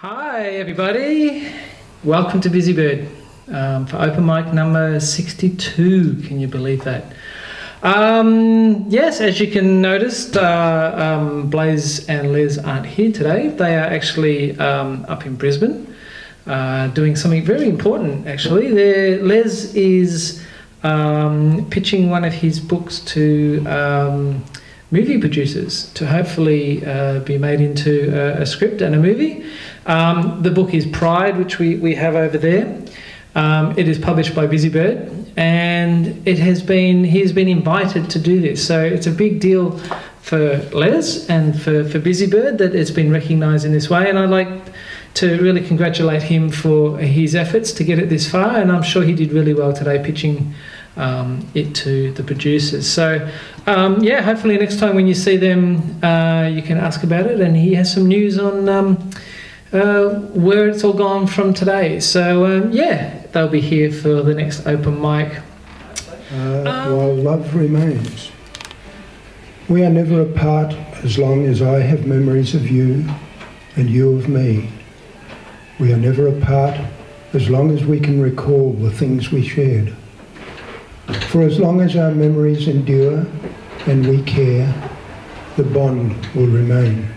Hi, everybody. Welcome to Busybird um, for open mic number 62. Can you believe that? Um, yes, as you can notice, uh, um, Blaise and Les aren't here today. They are actually um, up in Brisbane uh, doing something very important, actually. They're, Les is um, pitching one of his books to um, movie producers to hopefully uh, be made into a, a, script and a movie. Um, the book is Pride, which we, we have over there. Um, it is published by Busybird, and it has been he has been invited to do this. So it's a big deal for Les and for, for Busybird that it's been recognised in this way. And I'd like to really congratulate him for his efforts to get it this far. And I'm sure he did really well today pitching um, it to the producers. So, um, yeah, hopefully next time when you see them, uh, you can ask about it. And he has some news on um, uh, where it's all gone from today. So, um, yeah, they'll be here for the next open mic. Uh, while love remains. We are never apart as long as I have memories of you and you of me. We are never apart as long as we can recall the things we shared. For as long as our memories endure and we care, the bond will remain.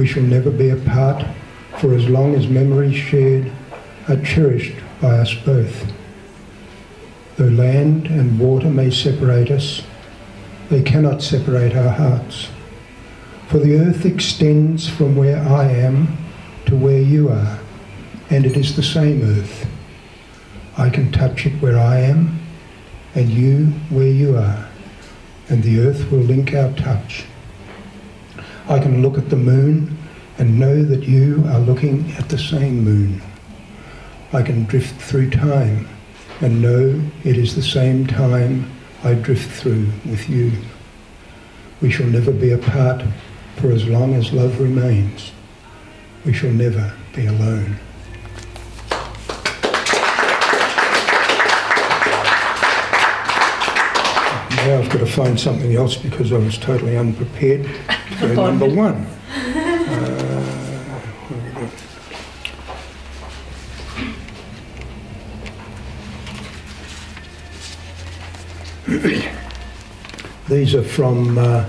We shall never be apart, for as long as memories shared are cherished by us both. Though land and water may separate us, they cannot separate our hearts. For the earth extends from where I am to where you are, and it is the same earth. I can touch it where I am, and you where you are, and the earth will link our touch. I can look at the moon and know that you are looking at the same moon. I can drift through time and know it is the same time I drift through with you. We shall never be apart for as long as love remains. We shall never be alone. Now I've got to find something else because I was totally unprepared for number one. Uh, these are from. Uh,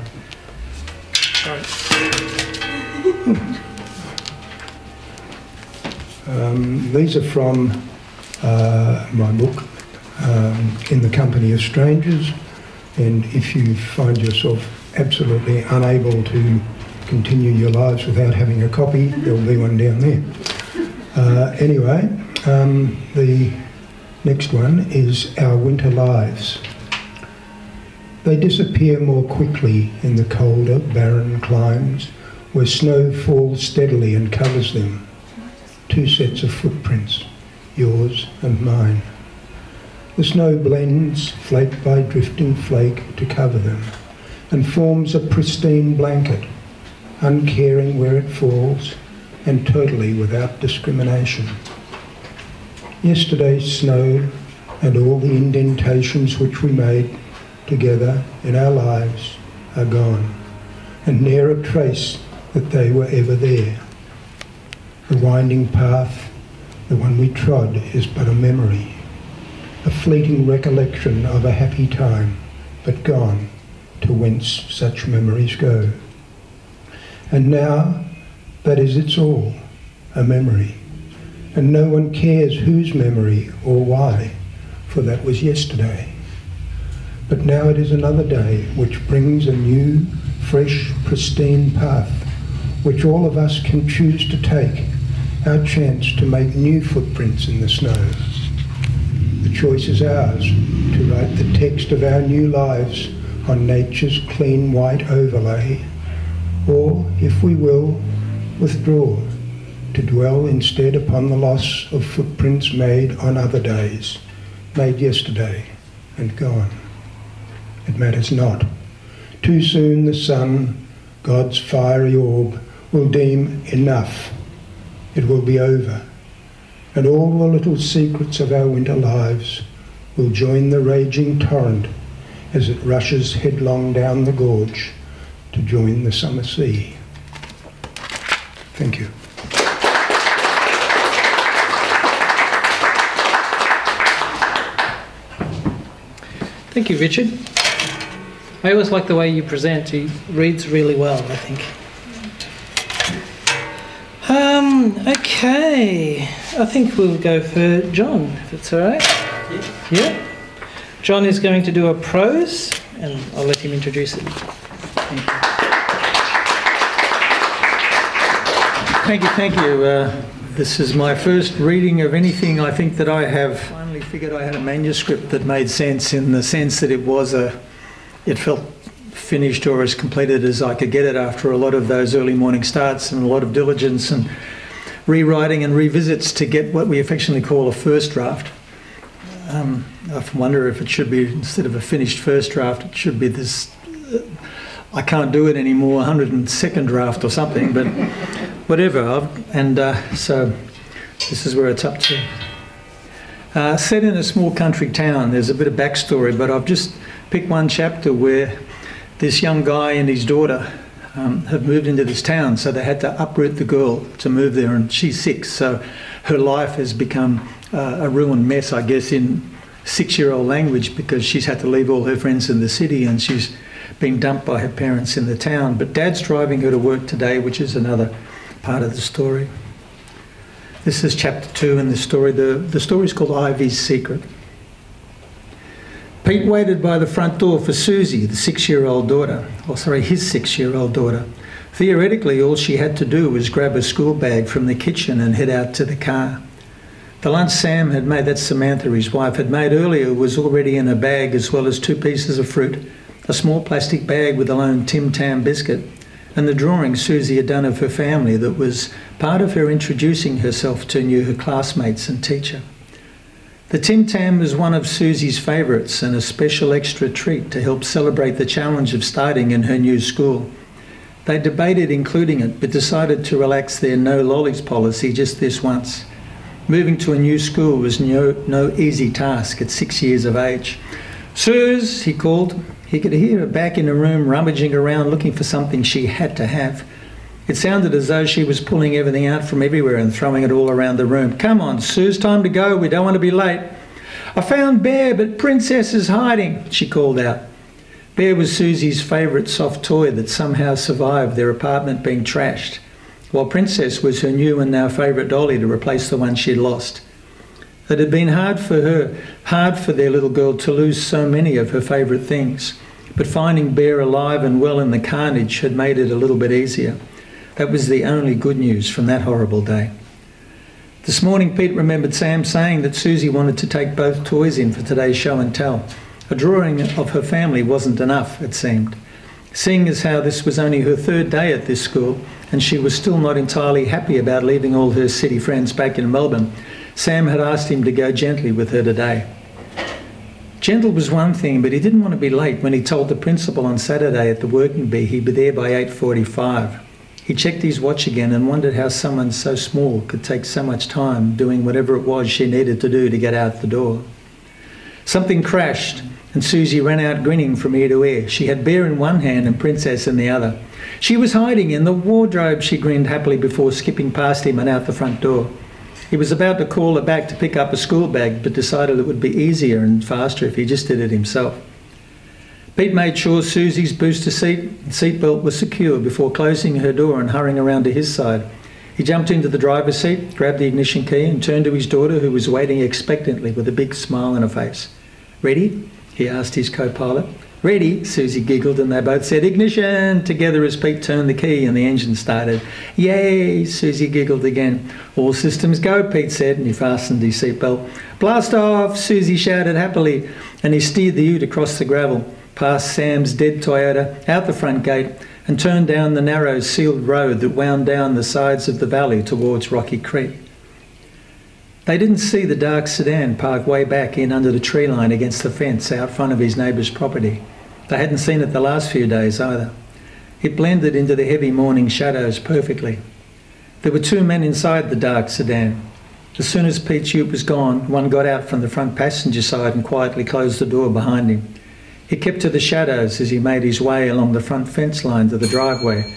um, these are from uh, my book, um, In the Company of Strangers. And if you find yourself absolutely unable to continue your lives without having a copy, there'll be one down there. Uh, anyway, um, the next one is Our Winter Lives. They disappear more quickly in the colder, barren climes where snow falls steadily and covers them. Two sets of footprints, yours and mine. The snow blends, flake by drifting flake, to cover them, and forms a pristine blanket, uncaring where it falls, and totally without discrimination. Yesterday's snow and all the indentations which we made together in our lives are gone, and ne'er a trace that they were ever there. The winding path, the one we trod, is but a memory a fleeting recollection of a happy time, but gone to whence such memories go. And now, that is its all, a memory. And no one cares whose memory or why, for that was yesterday. But now it is another day which brings a new, fresh, pristine path, which all of us can choose to take, our chance to make new footprints in the snow the choice is ours to write the text of our new lives on nature's clean white overlay, or, if we will, withdraw to dwell instead upon the loss of footprints made on other days, made yesterday and gone. It matters not. Too soon the sun, God's fiery orb, will deem enough. It will be over and all the little secrets of our winter lives will join the raging torrent as it rushes headlong down the gorge to join the summer sea. Thank you. Thank you, Richard. I always like the way you present. He reads really well, I think. Um, okay. I think we'll go for John, if it's all right. Yeah. Yeah. John is going to do a prose, and I'll let him introduce it. Thank you, thank you. Uh, this is my first reading of anything I think that I have finally figured I had a manuscript that made sense in the sense that it was a, it felt finished or as completed as I could get it after a lot of those early morning starts and a lot of diligence and rewriting and revisits to get what we affectionately call a first draft. Um, I often wonder if it should be, instead of a finished first draft, it should be this, uh, I can't do it anymore, 102nd draft or something, but whatever. I've, and uh, so this is where it's up to. Uh, set in a small country town, there's a bit of backstory, but I've just picked one chapter where this young guy and his daughter um, have moved into this town, so they had to uproot the girl to move there, and she's six, so her life has become uh, a ruined mess, I guess, in six year old language because she's had to leave all her friends in the city and she's been dumped by her parents in the town. But dad's driving her to work today, which is another part of the story. This is chapter two in the story. The, the story is called Ivy's Secret. Pete waited by the front door for Susie, the six year old daughter, or sorry, his six year old daughter. Theoretically, all she had to do was grab a school bag from the kitchen and head out to the car. The lunch Sam had made, that Samantha, his wife, had made earlier was already in a bag as well as two pieces of fruit, a small plastic bag with a lone Tim Tam biscuit, and the drawing Susie had done of her family that was part of her introducing herself to new her classmates and teacher. The Tim Tam was one of Susie's favourites and a special extra treat to help celebrate the challenge of starting in her new school. They debated including it, but decided to relax their no lollies policy just this once. Moving to a new school was no, no easy task at six years of age. Suze, he called. He could hear her back in the room rummaging around looking for something she had to have. It sounded as though she was pulling everything out from everywhere and throwing it all around the room. Come on, Suze, time to go. We don't want to be late. I found Bear, but Princess is hiding, she called out. Bear was Susie's favourite soft toy that somehow survived their apartment being trashed, while Princess was her new and now favourite dolly to replace the one she'd lost. It had been hard for her, hard for their little girl to lose so many of her favourite things, but finding Bear alive and well in the carnage had made it a little bit easier. That was the only good news from that horrible day. This morning, Pete remembered Sam saying that Susie wanted to take both toys in for today's show and tell. A drawing of her family wasn't enough, it seemed. Seeing as how this was only her third day at this school, and she was still not entirely happy about leaving all her city friends back in Melbourne, Sam had asked him to go gently with her today. Gentle was one thing, but he didn't want to be late when he told the principal on Saturday at the working bee he'd be there by 8.45. He checked his watch again and wondered how someone so small could take so much time doing whatever it was she needed to do to get out the door. Something crashed, and Susie ran out grinning from ear to ear. She had Bear in one hand and Princess in the other. She was hiding in the wardrobe, she grinned happily before skipping past him and out the front door. He was about to call her back to pick up a school bag, but decided it would be easier and faster if he just did it himself. Pete made sure Susie's booster seat seatbelt was secure before closing her door and hurrying around to his side. He jumped into the driver's seat, grabbed the ignition key, and turned to his daughter, who was waiting expectantly with a big smile on her face. Ready? he asked his co pilot. Ready, Susie giggled, and they both said ignition together as Pete turned the key and the engine started. Yay, Susie giggled again. All systems go, Pete said, and he fastened his seatbelt. Blast off, Susie shouted happily, and he steered the ute across the gravel, past Sam's dead Toyota, out the front gate, and turned down the narrow sealed road that wound down the sides of the valley towards Rocky Creek. They didn't see the dark sedan parked way back in under the tree line against the fence out front of his neighbour's property. They hadn't seen it the last few days either. It blended into the heavy morning shadows perfectly. There were two men inside the dark sedan. As soon as Pete's ute was gone, one got out from the front passenger side and quietly closed the door behind him. He kept to the shadows as he made his way along the front fence line to the driveway,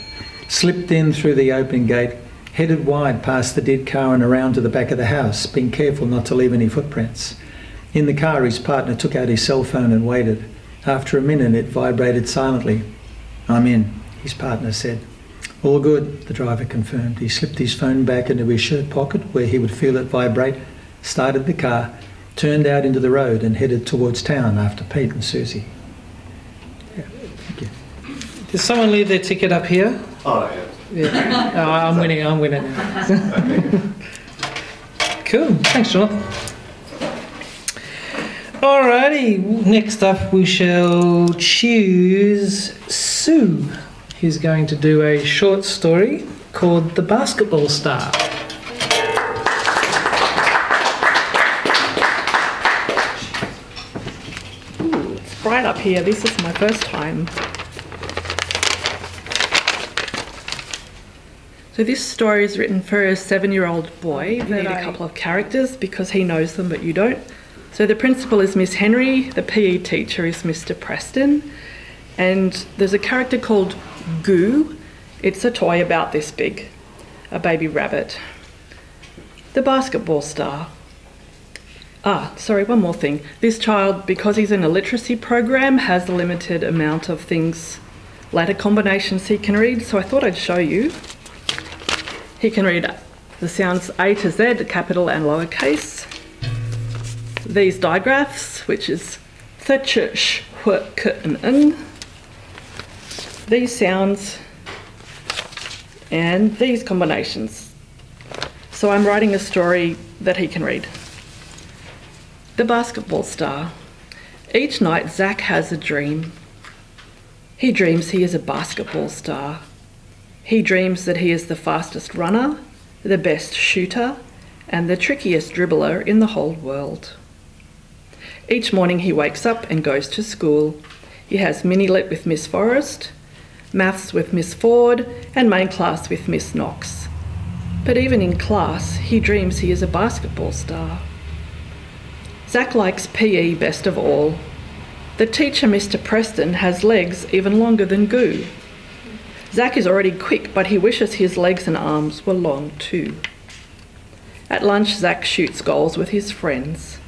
slipped in through the open gate, headed wide past the dead car and around to the back of the house, being careful not to leave any footprints. In the car, his partner took out his cell phone and waited. After a minute, it vibrated silently. I'm in, his partner said. All good, the driver confirmed. He slipped his phone back into his shirt pocket where he would feel it vibrate, started the car, turned out into the road, and headed towards town after Pete and Susie. Yeah, thank you. Did someone leave their ticket up here? Oh, yeah. Yeah. Oh, I'm winning. I'm winning. cool. Thanks, Jonathan. Alrighty. Next up, we shall choose Sue, who's going to do a short story called "The Basketball Star." Ooh, it's bright up here. This is my first time. So this story is written for a seven-year-old boy. You need a couple of characters because he knows them, but you don't. So the principal is Miss Henry. The PE teacher is Mr. Preston, and there's a character called Goo. It's a toy about this big, a baby rabbit. The basketball star. Ah, sorry, one more thing. This child, because he's in a literacy program, has a limited amount of things, letter combinations he can read, so I thought I'd show you. He can read the sounds A to Z, the capital and lowercase. These digraphs, which is th, sh, and n. These sounds and these combinations. So I'm writing a story that he can read. The basketball star. Each night, Zach has a dream. He dreams he is a basketball star. He dreams that he is the fastest runner, the best shooter, and the trickiest dribbler in the whole world. Each morning he wakes up and goes to school. He has mini lit with Miss Forrest, maths with Miss Ford, and main class with Miss Knox. But even in class, he dreams he is a basketball star. Zach likes PE best of all. The teacher, Mr. Preston, has legs even longer than Goo. Zach is already quick, but he wishes his legs and arms were long too. At lunch, Zach shoots goals with his friends.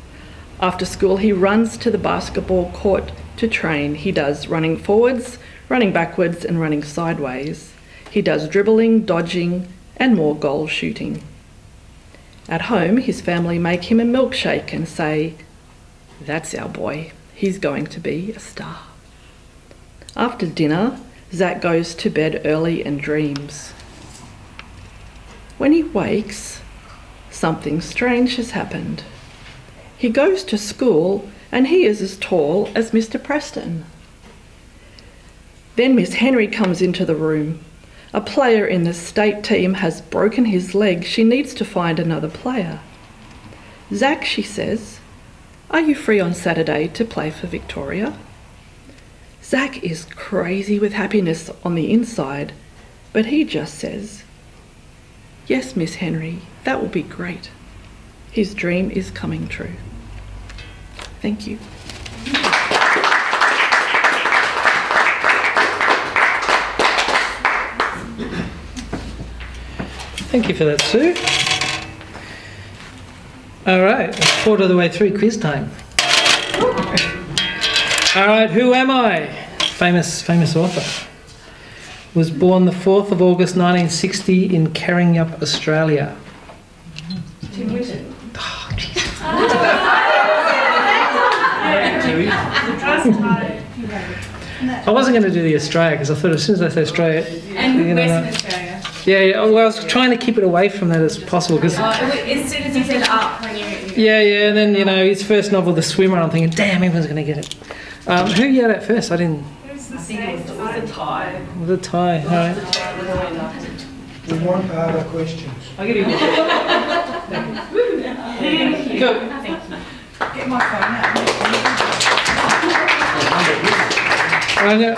After school, he runs to the basketball court to train. He does running forwards, running backwards, and running sideways. He does dribbling, dodging, and more goal shooting. At home, his family make him a milkshake and say, That's our boy. He's going to be a star. After dinner, Zach goes to bed early and dreams. When he wakes, something strange has happened. He goes to school and he is as tall as Mr. Preston. Then Miss Henry comes into the room. A player in the state team has broken his leg. She needs to find another player. Zach, she says, are you free on Saturday to play for Victoria? Zach is crazy with happiness on the inside, but he just says, Yes, Miss Henry, that will be great. His dream is coming true. Thank you. Thank you for that, Sue. All right, quarter of the way through quiz time. All right, who am I? Famous, famous author. Was born the 4th of August 1960 in Karrinyup, Australia. Tim Winton. Oh. I wasn't going to do the Australia because I thought as soon as I say Australia, And you know, Western Australia. yeah, yeah. Well, I was trying to keep it away from that as possible because Oh, as soon as you said up, when you. Yeah, yeah, and then you know his first novel, The Swimmer. I'm thinking, damn, everyone's going to get it. Um, who yelled at first? I didn't. I think it was, it was a tie. The tie. All right. We want other questions. I'll give you one. Go. Get my phone Right, now,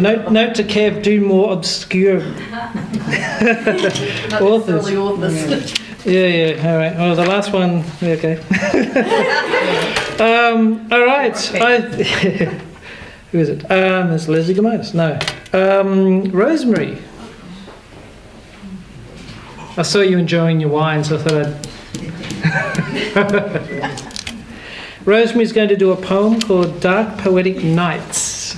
note, note to Kev, do more obscure authors. Yeah, yeah, all right. Well, the last one, okay. um, all right. I, who is it? Um, it's Les Zigomanis. No. Um, Rosemary. I saw you enjoying your wine, so I thought I'd. Rosemary's going to do a poem called Dark Poetic Nights.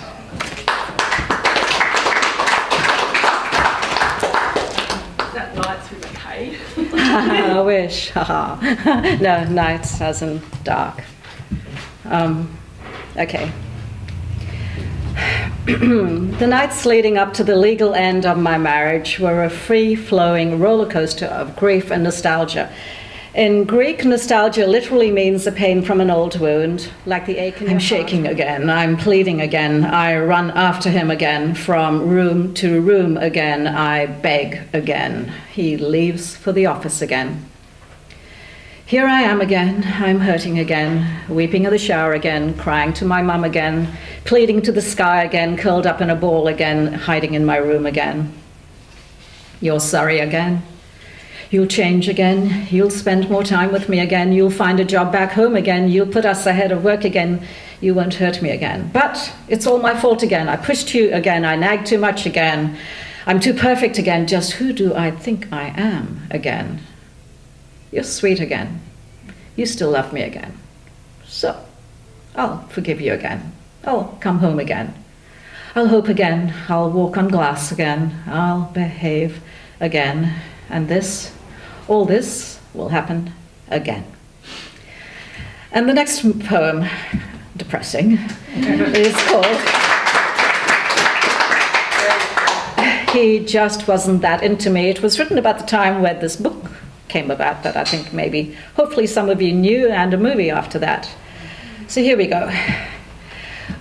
That nights with a K. I wish. no, nights as in dark. Um, okay. the nights leading up to the legal end of my marriage were a free flowing roller coaster of grief and nostalgia. In Greek, nostalgia literally means the pain from an old wound, like the ache in I'm shaking again. I'm pleading again. I run after him again. From room to room again. I beg again. He leaves for the office again. Here I am again. I'm hurting again, weeping in the shower again, crying to my mum again, pleading to the sky again, curled up in a ball again, hiding in my room again. You're sorry again. You'll change again. You'll spend more time with me again. You'll find a job back home again. You'll put us ahead of work again. You won't hurt me again. But it's all my fault again. I pushed you again. I nagged too much again. I'm too perfect again. Just who do I think I am again? You're sweet again. You still love me again. So, I'll forgive you again. I'll come home again. I'll hope again. I'll walk on glass again. I'll behave again. And this, all this, will happen again. And the next poem, depressing, is called He Just Wasn't That Into Me. It was written about the time when this book came about that I think maybe, hopefully, some of you knew, and a movie after that. So here we go.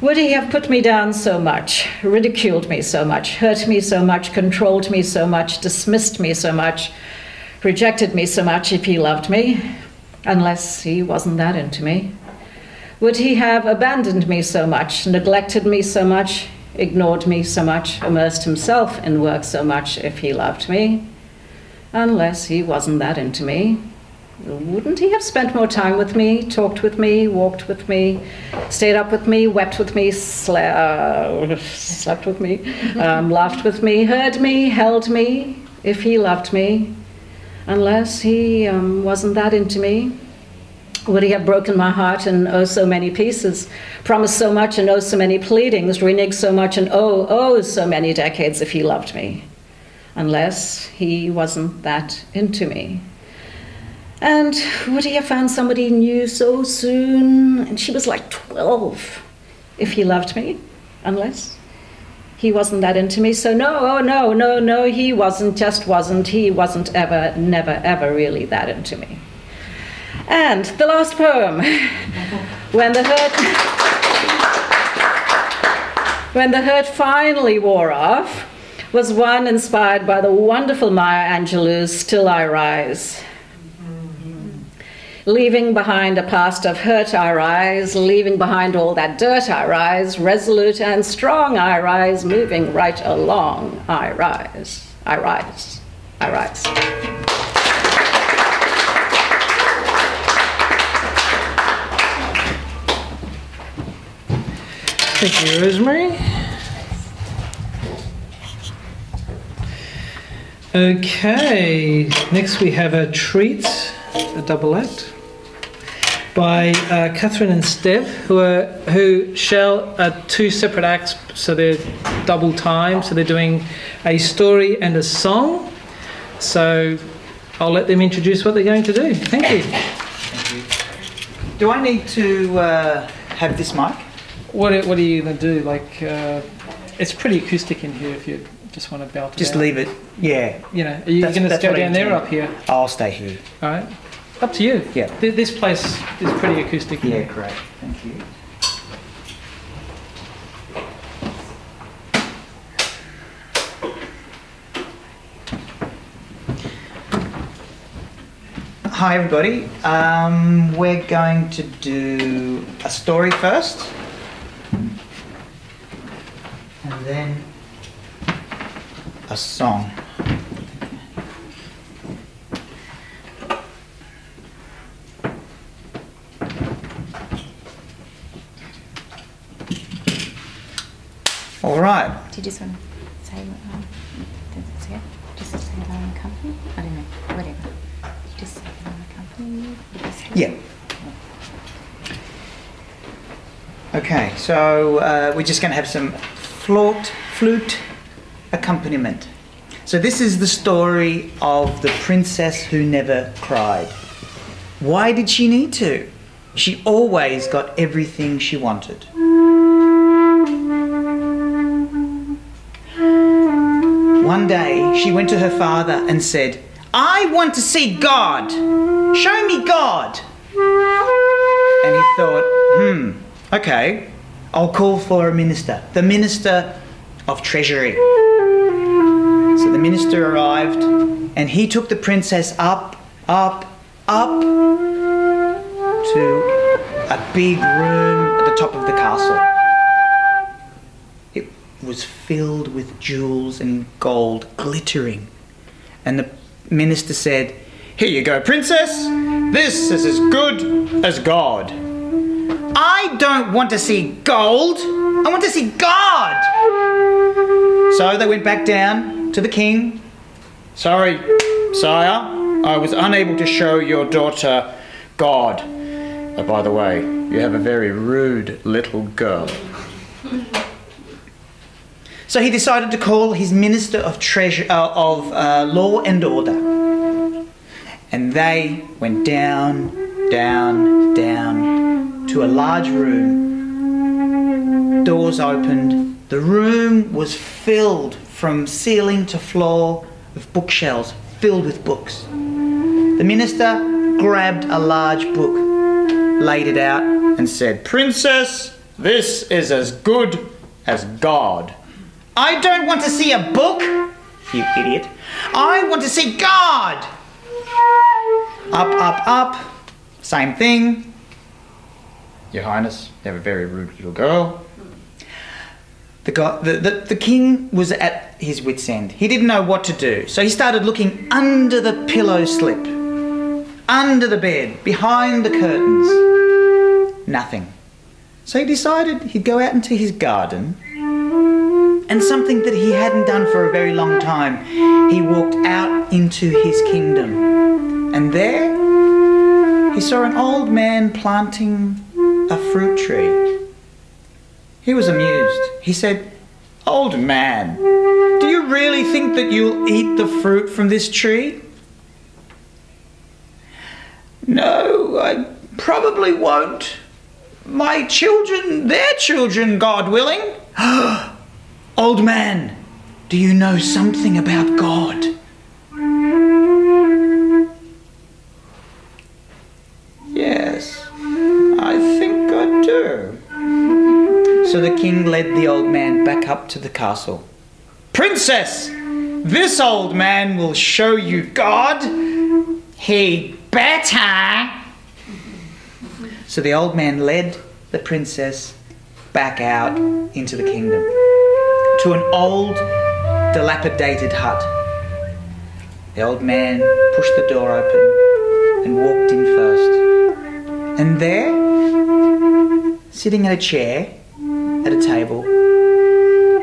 Would he have put me down so much, ridiculed me so much, hurt me so much, controlled me so much, dismissed me so much, rejected me so much if he loved me, unless he wasn't that into me? Would he have abandoned me so much, neglected me so much, ignored me so much, immersed himself in work so much if he loved me? Unless he wasn't that into me. Wouldn't he have spent more time with me, talked with me, walked with me, stayed up with me, wept with me, sle- uh, slept with me, um, laughed with me, heard me, held me, if he loved me? Unless he um, wasn't that into me? Would he have broken my heart in oh so many pieces, promised so much and oh so many pleadings, reneged so much and oh, oh so many decades if he loved me? Unless he wasn't that into me. And would he have found somebody new so soon? And she was like 12 if he loved me, unless he wasn't that into me. So, no, oh, no, no, no, he wasn't, just wasn't. He wasn't ever, never, ever really that into me. And the last poem when the hurt. When the hurt finally wore off, was one inspired by the wonderful Maya Angelou's Still I Rise leaving behind a past of hurt I rise, leaving behind all that dirt I rise, resolute and strong I rise, moving right along I rise, I rise, I rise. Thank you, Rosemary. Okay, next we have a treat, a double act by uh, Catherine and Steph, who are who shall are two separate acts, so they're double time. So they're doing a story and a song. So I'll let them introduce what they're going to do. Thank you. Thank you. Do I need to uh, have this mic? What are, what are you going to do? Like, uh, it's pretty acoustic in here. If you just want to belt it Just out. leave it. Yeah. You know, are you going to go down there or up here? I'll stay here. All right. Up to you. Yeah. Th- This place is pretty acoustic. Yeah, great. Thank you. Hi, everybody. Um, we're going to do a story first. And then a song. All right. Do you just want to say what um, that's okay? Just to say the name company? I don't know, whatever. Just say the name company. with the story. Yeah. Okay, so uh, we're just going to have some flute, flute accompaniment. So this is the story of the princess who never cried. Why did she need to? She always got everything she wanted. One day, she went to her father and said, I want to see God. Show me God. And he thought, hmm, okay, I'll call for a minister, the minister of treasury. Minister arrived and he took the princess up, up, up to a big room at the top of the castle. It was filled with jewels and gold glittering. And the minister said, Here you go, princess. This is as good as God. I don't want to see gold. I want to see God. So they went back down to the king. Sorry, sire, I was unable to show your daughter God. Oh, by the way, you have a very rude little girl. So he decided to call his minister of treasure uh, of uh, law and order, and they went down, down, down to a large room. Doors opened. The room was filled from ceiling to floor with bookshelves filled with books. The minister grabbed a large book, laid it out, and said, Princess, this is as good as God. I don't want to see a book, you idiot. I want to see God. Up, up, up. Same thing. Your Highness, you have a very rude little girl. The, guy, the, the, the king was at his wits' end. He didn't know what to do. So he started looking under the pillow slip, under the bed, behind the curtains. Nothing. So he decided he'd go out into his garden and something that he hadn't done for a very long time. He walked out into his kingdom. And there he saw an old man planting a fruit tree. He was amused. He said, Old man, do you really think that you'll eat the fruit from this tree? No, I probably won't. My children, their children, God willing. Old man, do you know something about God? King led the old man back up to the castle. Princess, this old man will show you God. He better. So the old man led the princess back out into the kingdom to an old, dilapidated hut. The old man pushed the door open and walked in first. And there, sitting in a chair at a table,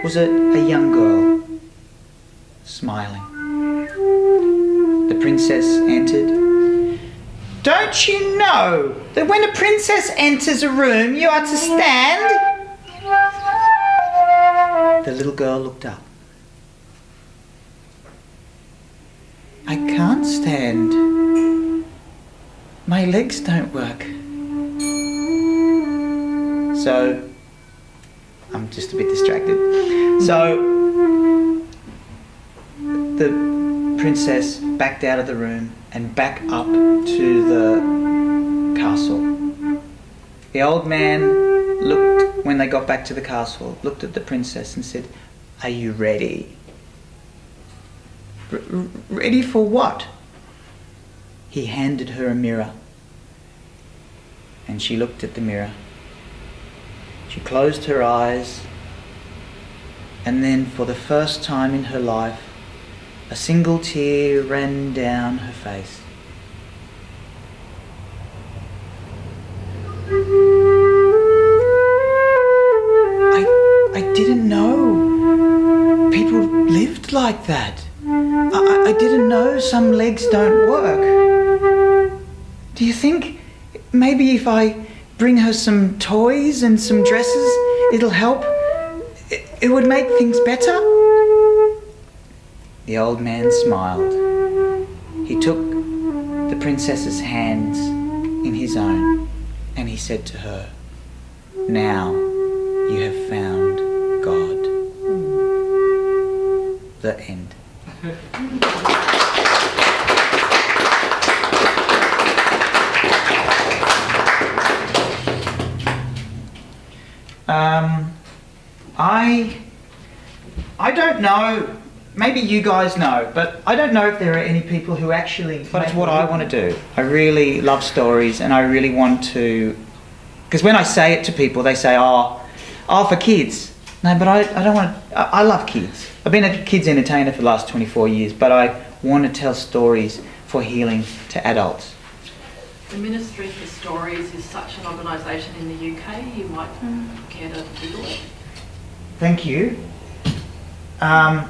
was a, a young girl, smiling. The princess entered. Don't you know that when a princess enters a room, you are to stand? The little girl looked up. I can't stand. My legs don't work. So, I'm just a bit distracted. So, the princess backed out of the room and back up to the castle. The old man looked, when they got back to the castle, looked at the princess and said, Are you ready? "R- ready for what? He handed her a mirror. And she looked at the mirror. She closed her eyes. And then, for the first time in her life, a single tear ran down her face. I, I didn't know people lived like that. I, I- didn't know some legs don't work. Do you think maybe if I bring her some toys and some dresses? It'll help. It, it would make things better. The old man smiled. He took the princess's hands in his own and he said to her, Now you have found God. The end. I I don't know. Maybe you guys know, but I don't know if there are any people who actually. But it's what I want to do. I really love stories, and I really want to. Because when I say it to people, they say, "Oh, oh, for kids." No, but I, I don't want. To, I, I love kids. I've been a kids entertainer for the last twenty four years, but I want to tell stories for healing to adults. The Ministry for Stories is such an organisation in the UK. You might hmm. care to Google it. Thank you. Um,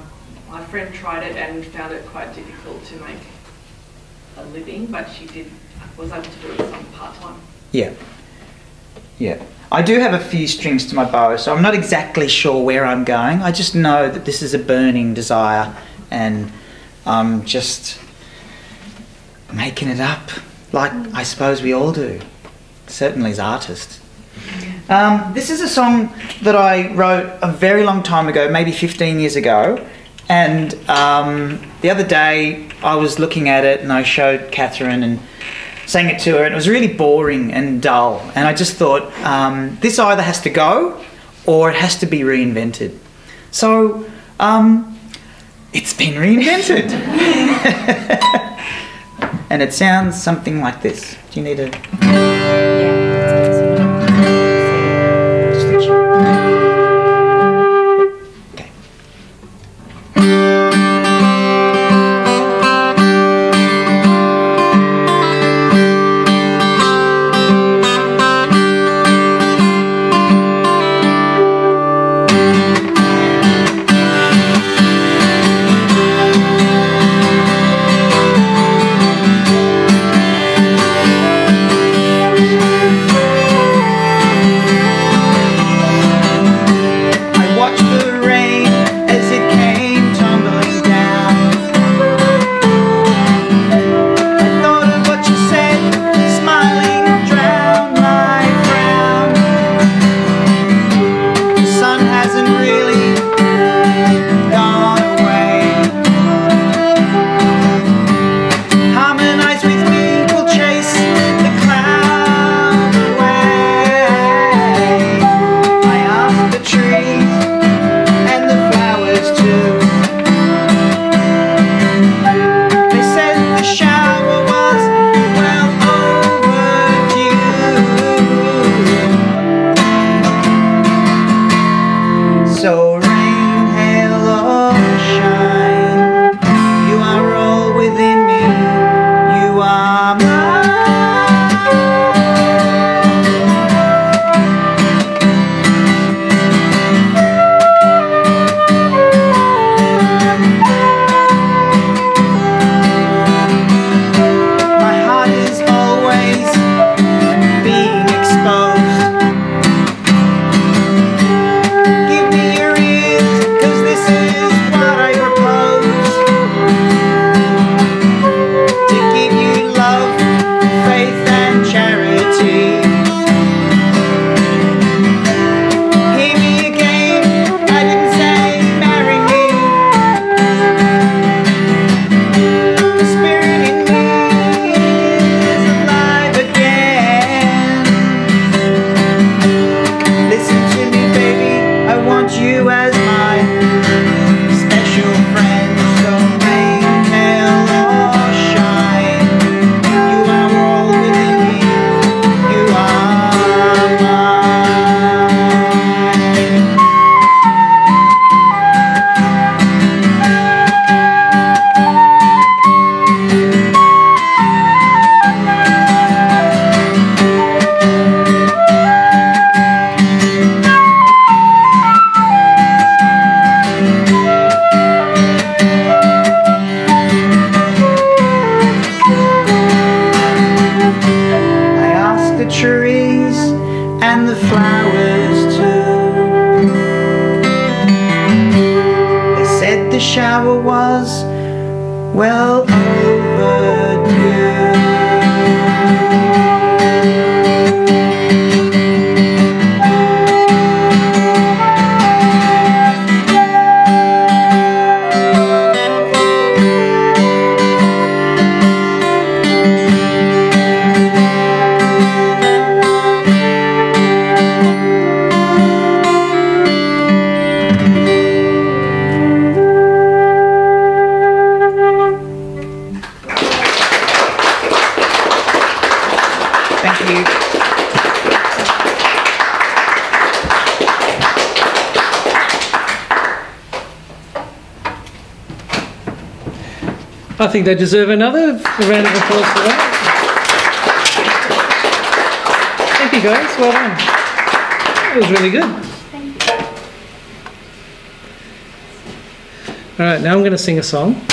My friend tried it and found it quite difficult to make a living, but she did was able to do it some part time. Yeah. Yeah. I do have a few strings to my bow, so I'm not exactly sure where I'm going. I just know that this is a burning desire and I'm just making it up, like I suppose we all do, certainly as artists. Um, this is a song that I wrote a very long time ago, maybe 15 years ago. And um, the other day I was looking at it and I showed Catherine and sang it to her, and it was really boring and dull. And I just thought, um, this either has to go or it has to be reinvented. So um, it's been reinvented. and it sounds something like this. Do you need a. think they deserve another round of applause for that. Thank you guys, well done. That was really good. All right, now I'm going to sing a song.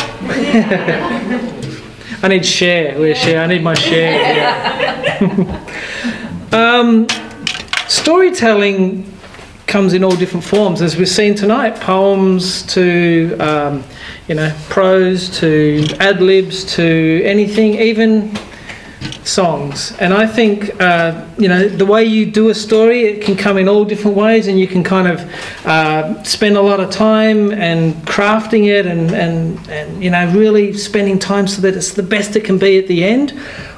I need share. Where's share? I need my share. um, storytelling comes in all different forms, as we've seen tonight. Poems to, um, you know, prose to ad libs to anything, even songs. And I think, uh, you know, the way you do a story, it can come in all different ways, and you can kind of uh, spend a lot of time and crafting it, and, and, and you know, really spending time so that it's the best it can be at the end.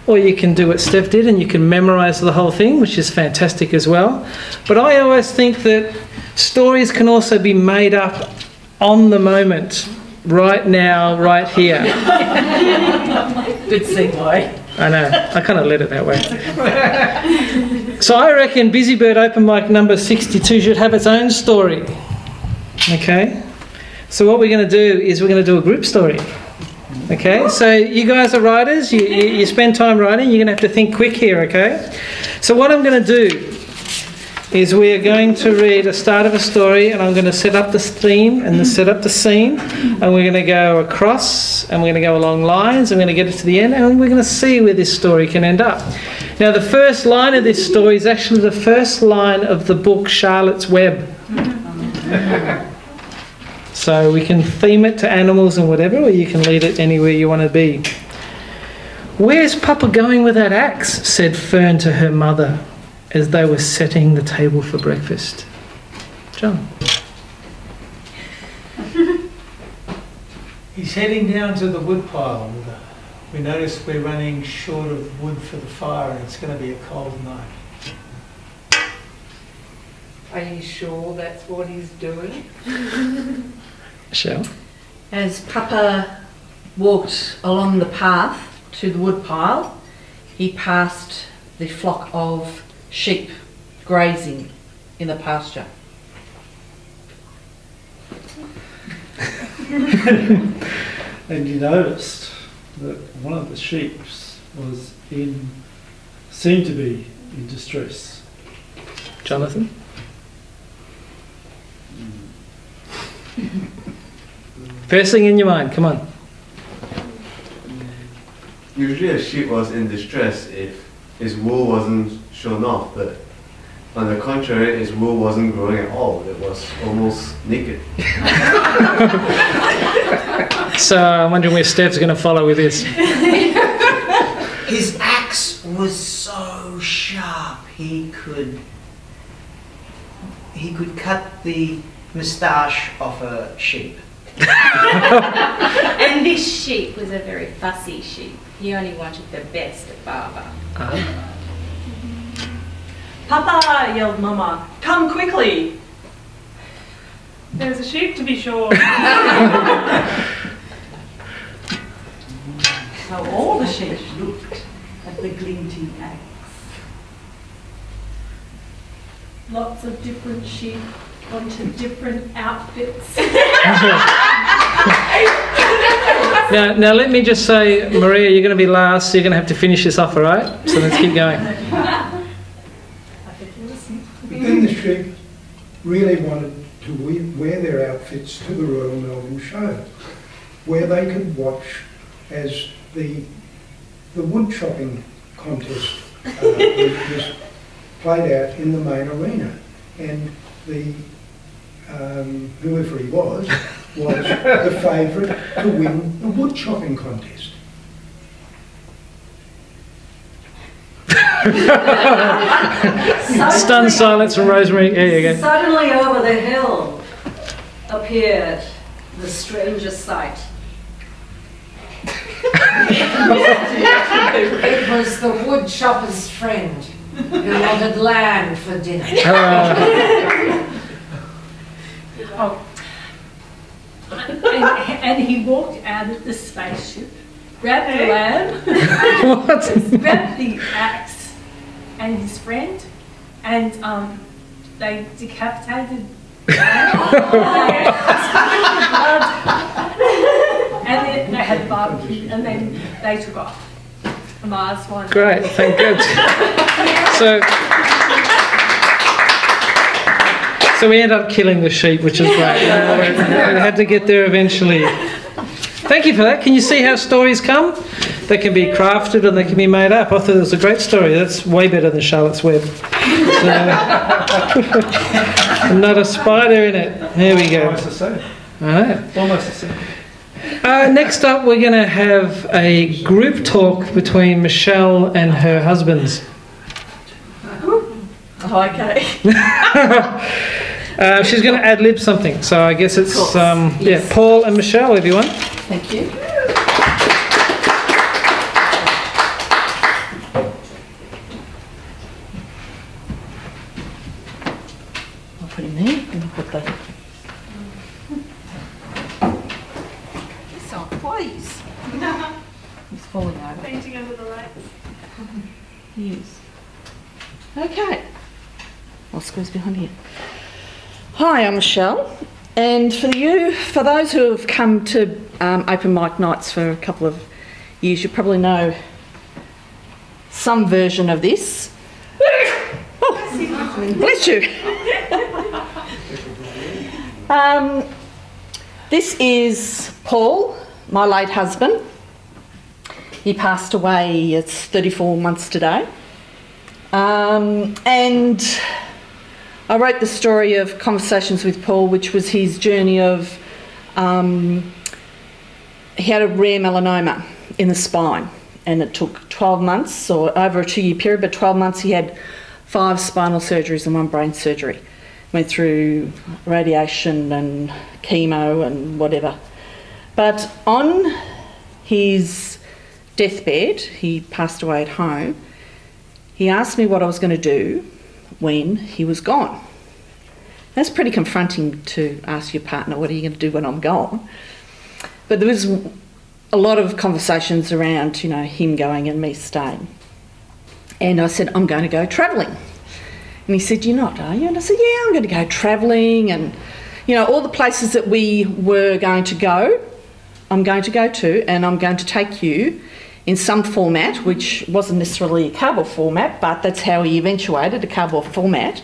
Or you can do what Steph did and you can memorize the whole thing, which is fantastic as well. But I always think that stories can also be made up on the moment, right now, right here. Good segue. I know. I kind of led it that way. so I reckon Busybird Open Mic number 62 should have its own story. Okay? So what we're going to do is we're going to do a group story. Okay? So you guys are writers. You, you, you spend time writing. You're going to have to think quick here, okay? So what I'm going to do is we are going to read a start of a story and I'm going to set up the theme and set up the scene and we're going to go across and we're going to go along lines and we're going to get it to the end and we're going to see where this story can end up. Now the first line of this story is actually the first line of the book Charlotte's Web. So we can theme it to animals and whatever or you can lead it anywhere you want to be. Where's Papa going with that axe? said Fern to her mother as they were setting the table for breakfast. John. He's heading down to the wood pile. We notice we're running short of wood for the fire and it's going to be a cold night. Are you sure that's what he's doing? Michelle. As Papa walked along the path to the woodpile, he passed the flock of sheep grazing in the pasture. And you noticed that one of the sheep was in, seemed to be in distress. Jonathan. First thing in your mind, come on. Usually a sheep was in distress if his wool wasn't shown off, but on the contrary, his wool wasn't growing at all. It was almost naked. So I'm wondering where Steph's going to follow with this. His axe was so sharp he could he could cut the moustache off a sheep. And this sheep was a very fussy sheep. He only wanted the best of Baba. Uh-huh. Papa, yelled Mama, come quickly. There's a sheep to be sure. So all the sheep looked at the glinting axe. Lots of different sheep wanted different outfits. Now, now let me just say, Maria, you're going to be last, so you're going to have to finish this off, all right? So let's keep going. Sheep really wanted to wear their outfits to the Royal Melbourne Show, where they could watch as the, the wood chopping contest uh, was played out in the main arena. And the um, whoever he was, was the favourite to win the wood chopping contest. Stunned silence from Rosemary. There you go. Suddenly over the hill appeared the strangest sight. It was the wood chopper's friend who wanted land for dinner. Ah. Oh. And, and he walked out of the spaceship, grabbed the lamb, grabbed the axe and his friend, and um, they decapitated and then they had a barbecue, and then they took off. A Mars one. Great, thank God. So, so we end up killing the sheep, which is great. We had to get there eventually. Thank you for that. Can you see how stories come? They can be crafted and they can be made up. I thought it was a great story. That's way better than Charlotte's Web. So, not a spider in it. There we go. Almost the same. All right. Almost the same. Uh, next up, we're going to have a group talk between Michelle and her husbands. Okay. Uh, she's going to ad lib something, so I guess it's um, yeah, Paul and Michelle, everyone. Thank you. I'll put him there and I'll put the. So, please. He's falling over. Painting under the lights. He is. Okay. I'll squeeze behind here. Hi, I'm Michelle. And for you, for those who have come to um, open mic nights for a couple of years, you probably know some version of this. Oh, bless you. Um, this is Paul, my late husband. He passed away, it's 34 months today. Um, and I wrote the story of Conversations with Paul, which was his journey of. Um, he had a rare melanoma in the spine, and it took 12 months, or over a two year period, but 12 months he had five spinal surgeries and one brain surgery. Went through radiation and chemo and whatever. But on his deathbed, he passed away at home, he asked me what I was going to do when he was gone. That's pretty confronting to ask your partner, What are you going to do when I'm gone? But there was a lot of conversations around, you know, him going and me staying. And I said, I'm going to go travelling. And he said, You're not, are you? And I said, Yeah, I'm going to go travelling. And, you know, all the places that we were going to go, I'm going to go to, and I'm going to take you in some format, which wasn't necessarily a cardboard format, but that's how he eventuated a cardboard format.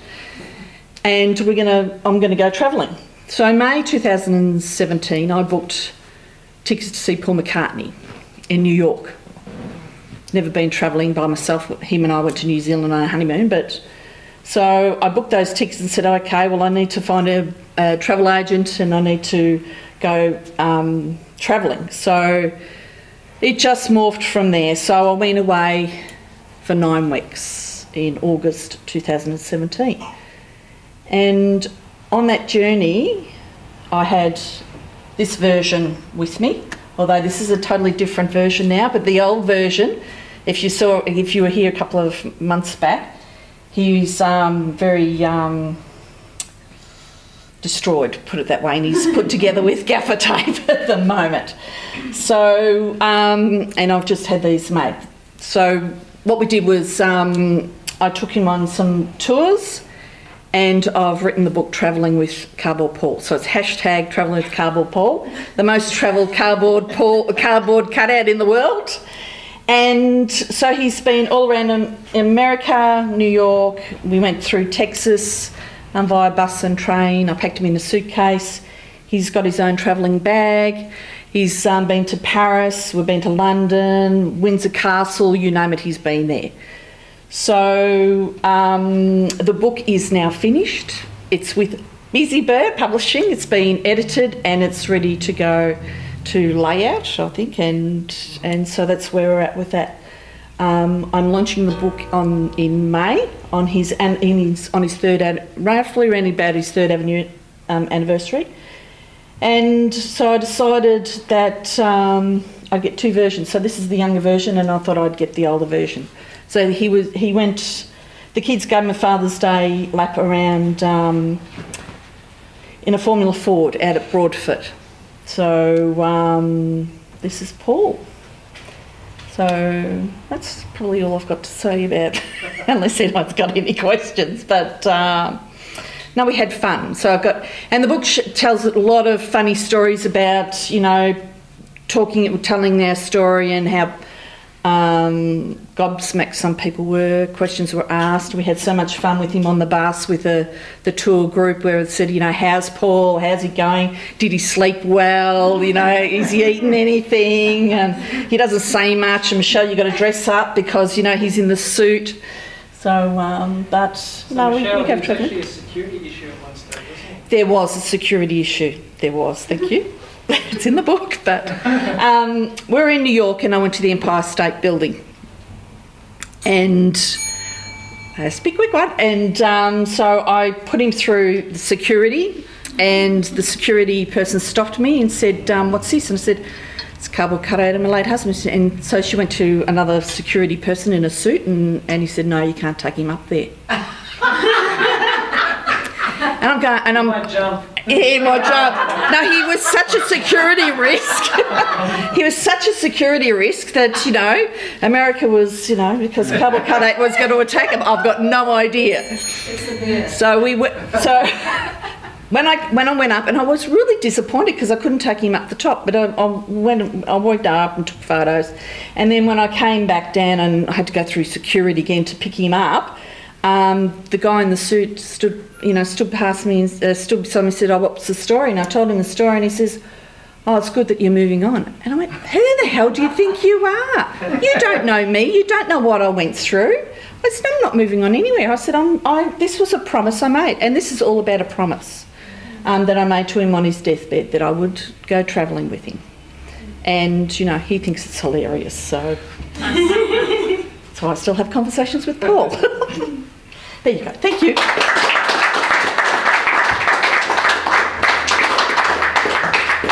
And we're gonna, I'm going to go travelling. So in May 2017, I booked tickets to see Paul McCartney in New York. Never been travelling by myself. Him and I went to New Zealand on a honeymoon, but so I booked those tickets and said, okay, well, I need to find a, a travel agent and I need to go um, travelling. So it just morphed from there. So I went away for nine weeks in August 2017. And on that journey, I had this version with me, although this is a totally different version now. But the old version, if you saw, if you were here a couple of months back, he's um, very um, destroyed, put it that way, and he's put together with gaffer tape at the moment. So, um, and I've just had these made. So, what we did was um, I took him on some tours, and I've written the book Travelling with Cardboard Paul. So it's hashtag Travelling with Cardboard Paul, the most travelled cardboard Paul, cardboard cutout in the world. And so he's been all around America, New York. We went through Texas um, via bus and train. I packed him in a suitcase. He's got his own travelling bag. He's um, been to Paris. We've been to London, Windsor Castle. You name it, he's been there. So um, the book is now finished. It's with Busybird Publishing. It's been edited and it's ready to go to layout, I think, and and so that's where we're at with that. Um, I'm launching the book on in May on his and in his on his third ad, roughly around about his third Avenue um, anniversary, and so I decided that um, I'd get two versions. So this is the younger version, and I thought I'd get the older version. So he was he went. The kids gave him a Father's Day lap around um, in a Formula Ford out at Broadfoot. So um, this is Paul. So that's probably all I've got to say about, unless anyone's got any questions. But um, no, we had fun. So I've got, and the book tells a lot of funny stories about, you know, talking, telling their story and how um, gobsmacked some people were. Questions were asked. We had so much fun with him on the bus with the, the tour group where it said, you know, how's Paul? How's he going? Did he sleep well? You know, is he eating anything? And he doesn't say much. And Michelle, you've got to dress up because, you know, he's in the suit. So, um, but So no, we, Michelle, we have there's trouble. actually a security issue at one stage, there? There was a security issue. There was. Thank you. it's in the book. But um, we're in New York, and I went to the Empire State Building, and uh, speak quick one. And um, so I put him through the security, and the security person stopped me and said, um, "What's this?" And I said. It's cardboard cutout of my late husband. And so she went to another security person in a suit, and, and he said, No, you can't take him up there. And I'm going, and I'm. He might jump. No, he was such a security risk. he was such a security risk that you know America was, you know, because Carbon Cut was going to attack him. I've got no idea. So we went. So when I when I went up, and I was really disappointed because I couldn't take him up the top, but I, I went. I walked up and took photos, and then when I came back down and I had to go through security again to pick him up. Um, the guy in the suit stood, you know, stood past me and uh, stood beside me and said, "Oh, what's the story?" And I told him the story, and he says, "Oh, it's good that you're moving on." And I went, "Who the hell do you think you are? You don't know me. You don't know what I went through." I said, "I'm not moving on anywhere." I said, "I'm. I, this was a promise I made, and this is all about a promise um, that I made to him on his deathbed that I would go travelling with him." And you know, he thinks it's hilarious, so. So I still have conversations with Paul. there you go. Thank you.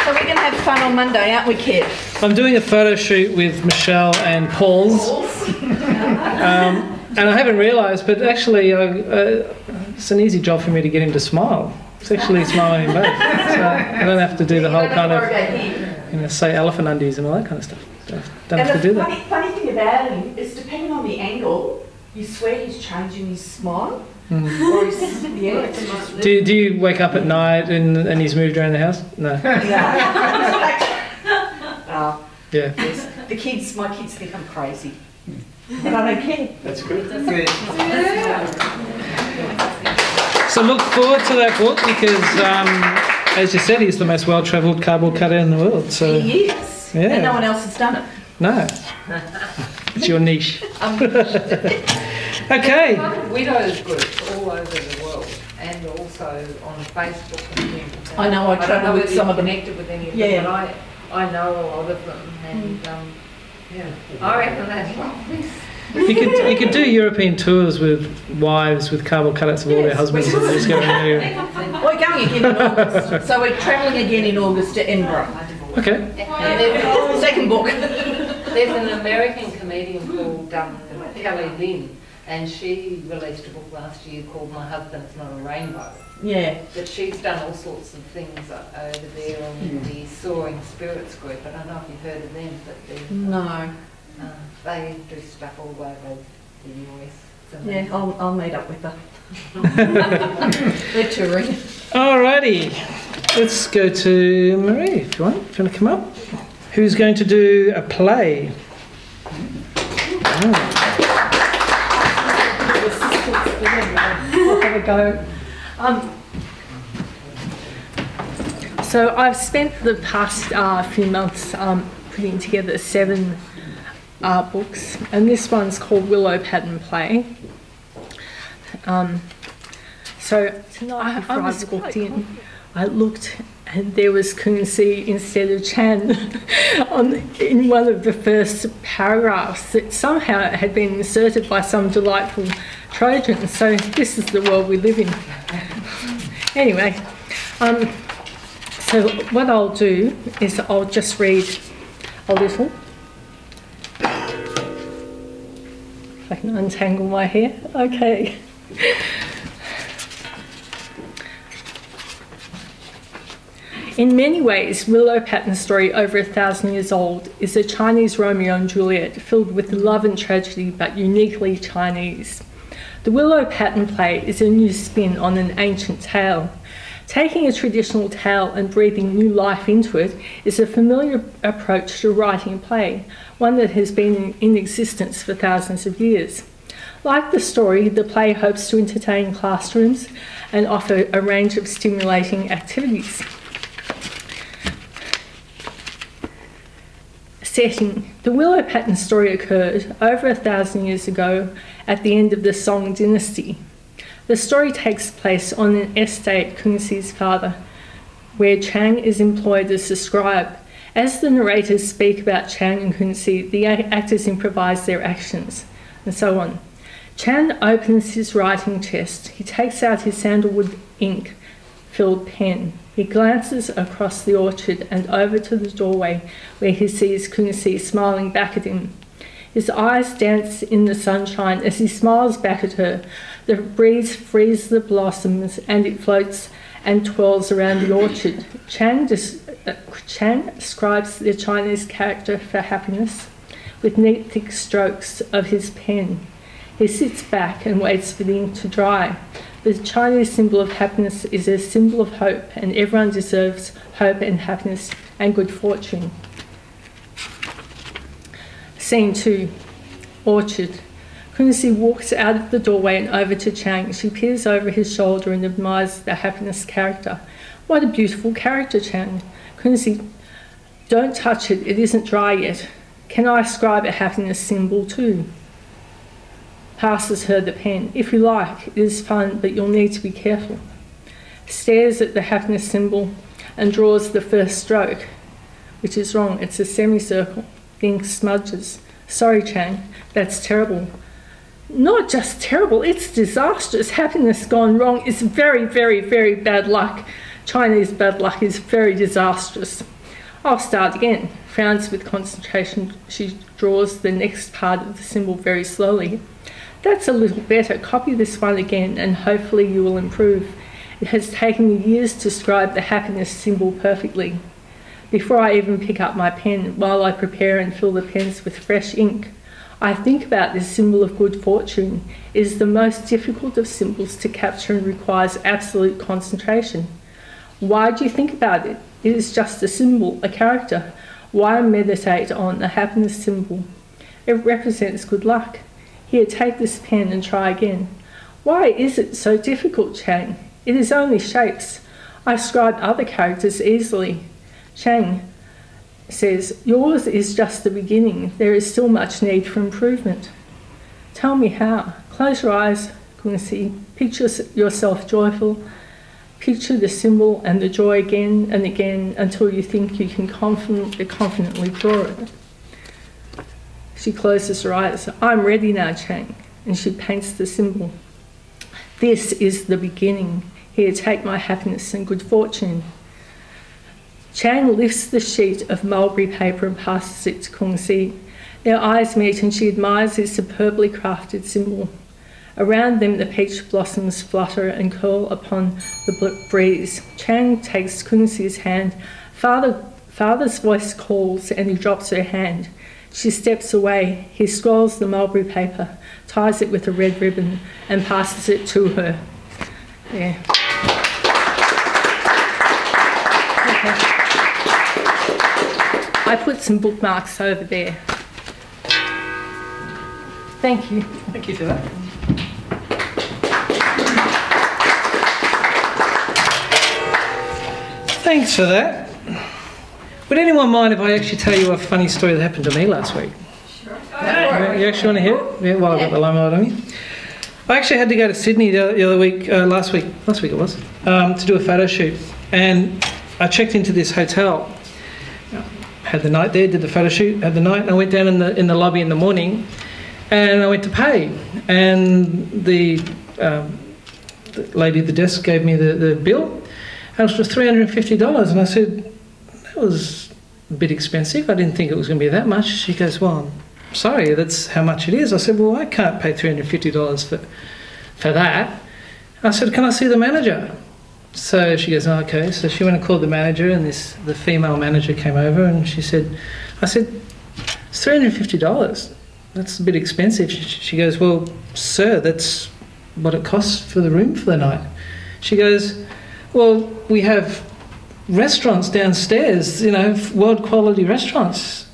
So we're going to have fun on Monday, aren't we, Kev? I'm doing a photo shoot with Michelle and Paul's. Um, and I haven't realised, but actually, uh, uh, it's an easy job for me to get him to smile. It's actually smiling him back. So I don't have to do the whole kind of, you know, say elephant undies and all that kind of stuff. Don't, don't and have to the do that. funny, funny thing about him is, depending on the angle, you swear he's changing his smile. Mhm. Or he's, yeah, it's just, Do, do you wake up at night and, and he's moved around the house? No. Oh, Yeah. yes. The kids, my kids think I'm crazy. But I don't care. That's good. Good. So look forward to that book because, um, as you said, he's the most well-travelled cardboard cutter in the world. So He is. Yeah. And no one else has done it. no, it's your niche. Um, Okay. Widows groups all over the world and also on Facebook and things. I know, I don't travel with some you're of them. connected with any of Yeah. them, but I, I know a lot of them and, um, yeah, I reckon that's lovely. You could you could do European tours with wives with cardboard cutouts of all their husbands we and could. just go and do. We're going again in August. So we're travelling again in August to Edinburgh. Okay. Second book. There's an American comedian called um, Kelley Lynn, and she released a book last year called My Husband's Not a Rainbow. Yeah. But she's done all sorts of things over there on the Soaring Spirits group. I don't know if you've heard of them, but they No. uh, they do stuff all over the US. Yeah, I'll, I'll meet up with her. They're touring. Alrighty, let's go to Marie if you want. If you want to come up, who's going to do a play? I'll have a go. Um, so I've spent the past uh, few months um, putting together seven art books, and this one's called Willow Pattern Play. Um, so I, I was walked in, I looked, and there was Kunsi instead of Chan on in one of the first paragraphs that somehow had been inserted by some delightful Trojan. So this is the world we live in. anyway, um, so what I'll do is I'll just read a little. If I can untangle my hair. Okay. In many ways, Willow Pattern's story, over a thousand years old, is a Chinese Romeo and Juliet filled with love and tragedy, but uniquely Chinese. The Willow Pattern play is a new spin on an ancient tale. Taking a traditional tale and breathing new life into it is a familiar approach to writing a play, one that has been in existence for thousands of years. Like the story, the play hopes to entertain classrooms and offer a range of stimulating activities. Setting The Willow Pattern story occurred over a thousand years ago at the end of the Song dynasty. The story takes place on an estate Kunsi's father, where Chang is employed as a scribe. As the narrators speak about Chang and Kunsi, the actors improvise their actions, and so on. Chan opens his writing chest. He takes out his sandalwood ink filled pen. He glances across the orchard and over to the doorway where he sees Kunsi smiling back at him. His eyes dance in the sunshine as he smiles back at her. The breeze frees the blossoms and it floats and twirls around the orchard. Chang, des- uh, Chang describes the Chinese character for happiness with neat thick strokes of his pen. He sits back and waits for the ink to dry. The Chinese symbol of happiness is a symbol of hope, and everyone deserves hope and happiness and good fortune. Scene 2 Orchard. Kunsi walks out of the doorway and over to Chang. She peers over his shoulder and admires the happiness character. What a beautiful character, Chang. Kunsi, don't touch it, it isn't dry yet. Can I ascribe a happiness symbol too? Passes her the pen. If you like, it is fun, but you'll need to be careful. Stares at the happiness symbol and draws the first stroke, which is wrong. It's a semicircle. The ink smudges. Sorry, Chang, that's terrible. Not just terrible, it's disastrous. Happiness gone wrong is very, very, very bad luck. Chinese bad luck is very disastrous. I'll start again. Frowns with concentration. She draws the next part of the symbol very slowly. That's a little better. Copy this one again and hopefully you will improve. It has taken me years to scribe the happiness symbol perfectly. Before I even pick up my pen, while I prepare and fill the pens with fresh ink, I think about this symbol of good fortune. It is the most difficult of symbols to capture and requires absolute concentration. Why do you think about it? It is just a symbol, a character. Why meditate on a happiness symbol? It represents good luck. Here, take this pen and try again. Why is it so difficult, Chang? It is only shapes. I scribe other characters easily. Chang says, Yours is just the beginning. There is still much need for improvement. Tell me how. Close your eyes, Kunsi. Picture yourself joyful. Picture the symbol and the joy again and again until you think you can confidently draw it. She closes her eyes. I'm ready now, Chang. And she paints the symbol. This is the beginning. Here, take my happiness and good fortune. Chang lifts the sheet of mulberry paper and passes it to Kung Si. Their eyes meet and she admires his superbly crafted symbol. Around them, the peach blossoms flutter and curl upon the breeze. Chang takes Kung Si's hand. Father, father's voice calls and he drops her hand. She steps away. He scrolls the mulberry paper, ties it with a red ribbon, and passes it to her. Okay. I put some bookmarks over there. Thank you. Thank you for that. Thanks for that. Would anyone mind if I actually tell you a funny story that happened to me last week? Sure. Yeah, You actually want to hear it? Yeah, while I've got the limelight on you. I actually had to go to Sydney the, the other week, uh, last week, last week it was, um, to do a photo shoot. And I checked into this hotel, had the night there, did the photo shoot, had the night, and I went down in the, in the lobby in the morning and I went to pay. And the, um, the lady at the desk gave me the, the bill, and it was for $350. And I said, that was a bit expensive. I didn't think it was going to be that much. She goes, well, I'm sorry, that's how much it is. I said, well, I can't pay $350 for, for that. I said, can I see the manager? So she goes, oh, okay. So she went and called the manager, and this the female manager came over, and she said, I said, it's three hundred fifty dollars. That's a bit expensive. She, she goes, well, sir, that's what it costs for the room for the night. She goes, well, we have restaurants downstairs, you know, world quality restaurants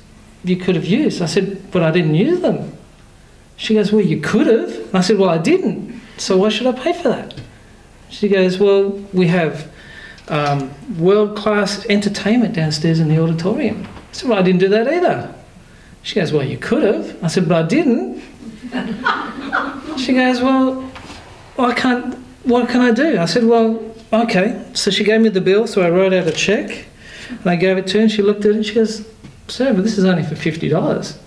you could have used. I said, but I didn't use them. She goes, well, you could have. I said, well, I didn't. So why should I pay for that? She goes, Well, we have um, world class entertainment downstairs in the auditorium. I said, Well, I didn't do that either. She goes, Well, you could have. I said, But I didn't. she goes, Well, I can't, what can I do? I said, Well, okay. So she gave me the bill, so I wrote out a check and I gave it to her and she looked at it and she goes, Sir, but this is only for $50.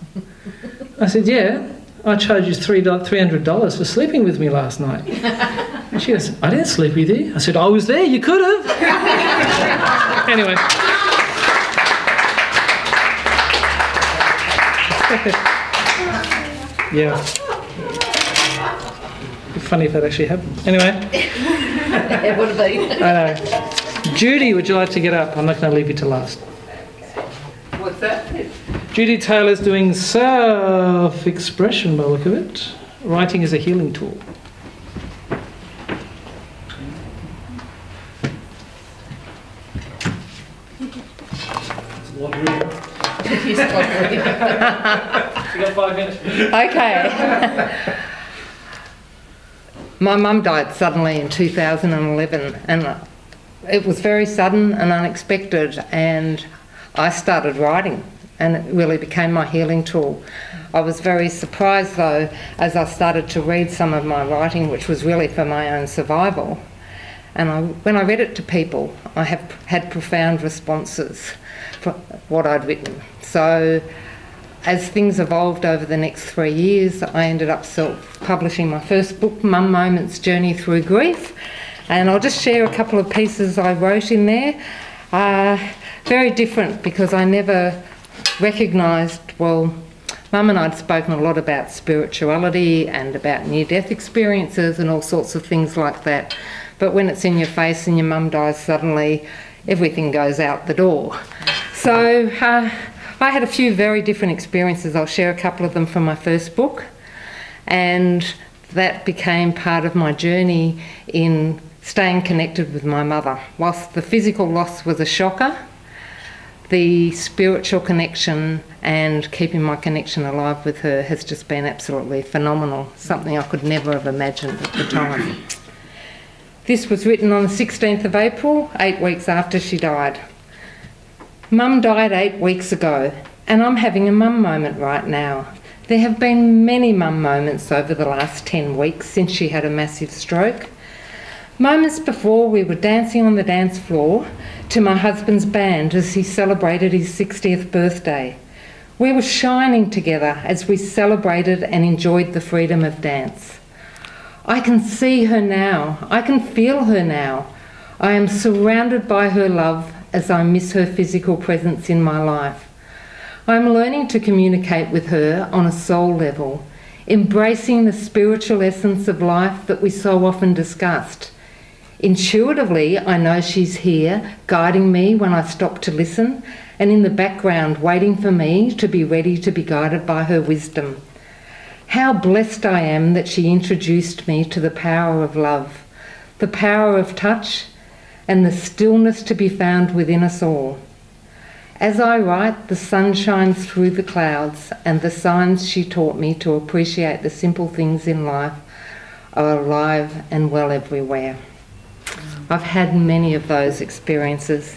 I said, Yeah, I charged you $300 for sleeping with me last night. And she goes, I didn't sleep with you. I said, I was there, you could have. anyway. yeah. Funny if that actually happened. Anyway. it would have been. I know. Judy, would you like to get up? I'm not going to leave you to last. What's that? Judy Taylor's doing self expression by the look of it. Writing is a healing tool. It's a lot of reading. He's lovely. You got five minutes. Okay. My mum died suddenly in 2011, and it was very sudden and unexpected, and I started writing, and it really became my healing tool. I was very surprised, though, as I started to read some of my writing, which was really for my own survival. And I, when I read it to people, I have had profound responses for what I'd written. So, as things evolved over the next three years, I ended up self publishing my first book, Mum Moments Journey Through Grief. And I'll just share a couple of pieces I wrote in there. Uh, very different because I never recognised, well, Mum and I'd spoken a lot about spirituality and about near death experiences and all sorts of things like that. But when it's in your face and your mum dies suddenly, everything goes out the door. So uh, I had a few very different experiences. I'll share a couple of them from my first book. And that became part of my journey in staying connected with my mother. Whilst the physical loss was a shocker, the spiritual connection and keeping my connection alive with her has just been absolutely phenomenal, something I could never have imagined at the time. This was written on the 16th of April, eight weeks after she died. Mum died eight weeks ago, and I'm having a mum moment right now. There have been many mum moments over the last 10 weeks since she had a massive stroke. Moments before, we were dancing on the dance floor to my husband's band as he celebrated his 60th birthday. We were shining together as we celebrated and enjoyed the freedom of dance. I can see her now. I can feel her now. I am surrounded by her love as I miss her physical presence in my life. I'm learning to communicate with her on a soul level, embracing the spiritual essence of life that we so often discussed. Intuitively, I know she's here, guiding me when I stop to listen, and in the background, waiting for me to be ready to be guided by her wisdom. How blessed I am that she introduced me to the power of love, the power of touch, and the stillness to be found within us all. As I write, the sun shines through the clouds, and the signs she taught me to appreciate the simple things in life are alive and well everywhere. I've had many of those experiences.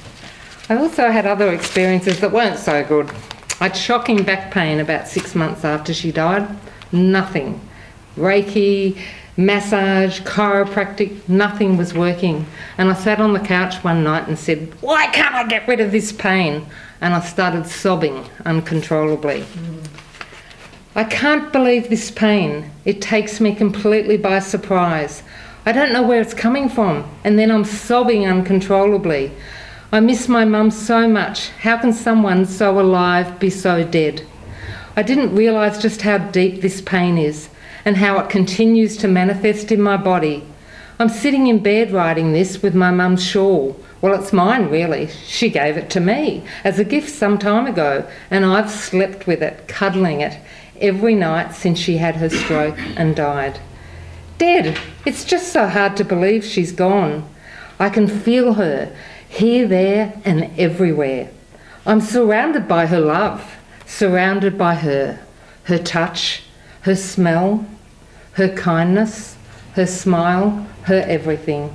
I also had other experiences that weren't so good. I had shocking back pain about six months after she died. Nothing. Reiki, massage, chiropractic, nothing was working. And I sat on the couch one night and said, Why can't I get rid of this pain? And I started sobbing uncontrollably. I can't believe this pain. It takes me completely by surprise. I don't know where it's coming from, and then I'm sobbing uncontrollably. I miss my mum so much. How can someone so alive be so dead? I didn't realise just how deep this pain is and how it continues to manifest in my body. I'm sitting in bed writing this with my mum's shawl. Well, it's mine, really. She gave it to me as a gift some time ago, and I've slept with it, cuddling it, every night since she had her stroke and died. Dead. It's just so hard to believe she's gone. I can feel her here, there, and everywhere. I'm surrounded by her love, surrounded by her, her touch, her smell, her kindness, her smile, her everything.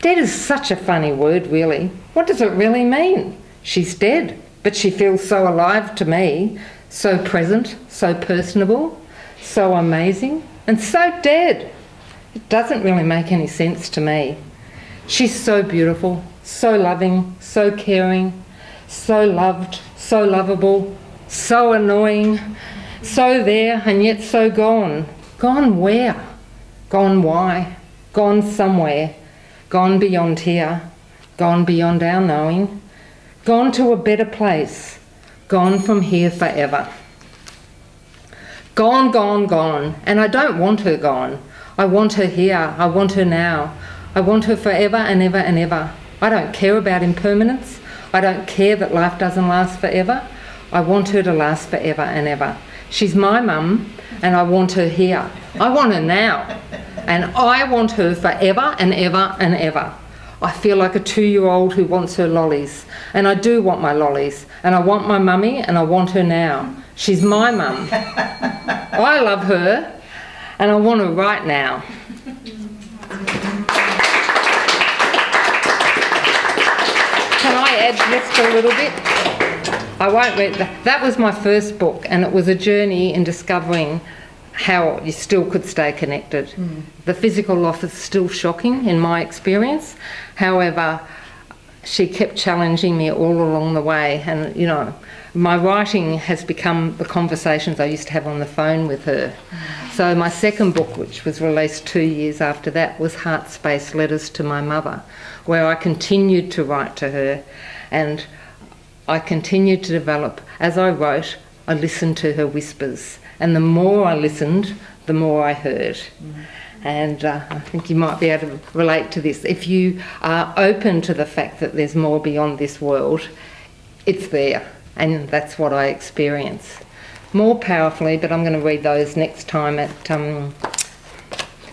Dead is such a funny word, really. What does it really mean? She's dead, but she feels so alive to me, so present, so personable, so amazing, and so dead. It doesn't really make any sense to me. She's so beautiful, so loving, so caring, so loved, so lovable, so annoying, so there and yet so gone. Gone where? Gone why? Gone somewhere. Gone beyond here. Gone beyond our knowing. Gone to a better place. Gone from here forever. Gone, gone, gone. And I don't want her gone. I want her here. I want her now. I want her forever and ever and ever. I don't care about impermanence. I don't care that life doesn't last forever. I want her to last forever and ever. She's my mum, and I want her here. I want her now. And I want her forever and ever and ever. I feel like a two year old who wants her lollies. And I do want my lollies. And I want my mummy, and I want her now. She's my mum. I love her, and I want her right now. Can I add just a little bit? I won't read that. That was my first book, and it was a journey in discovering how you still could stay connected. Mm. The physical loss is still shocking in my experience. However, she kept challenging me all along the way, and you know, my writing has become the conversations I used to have on the phone with her. So, my second book, which was released two years after that, was Heart Space Letters to My Mother, where I continued to write to her and I continued to develop. As I wrote, I listened to her whispers, and the more I listened, the more I heard. And uh, I think you might be able to relate to this. If you are open to the fact that there's more beyond this world, it's there, and that's what I experience. More powerfully, but I'm going to read those next time at. Um,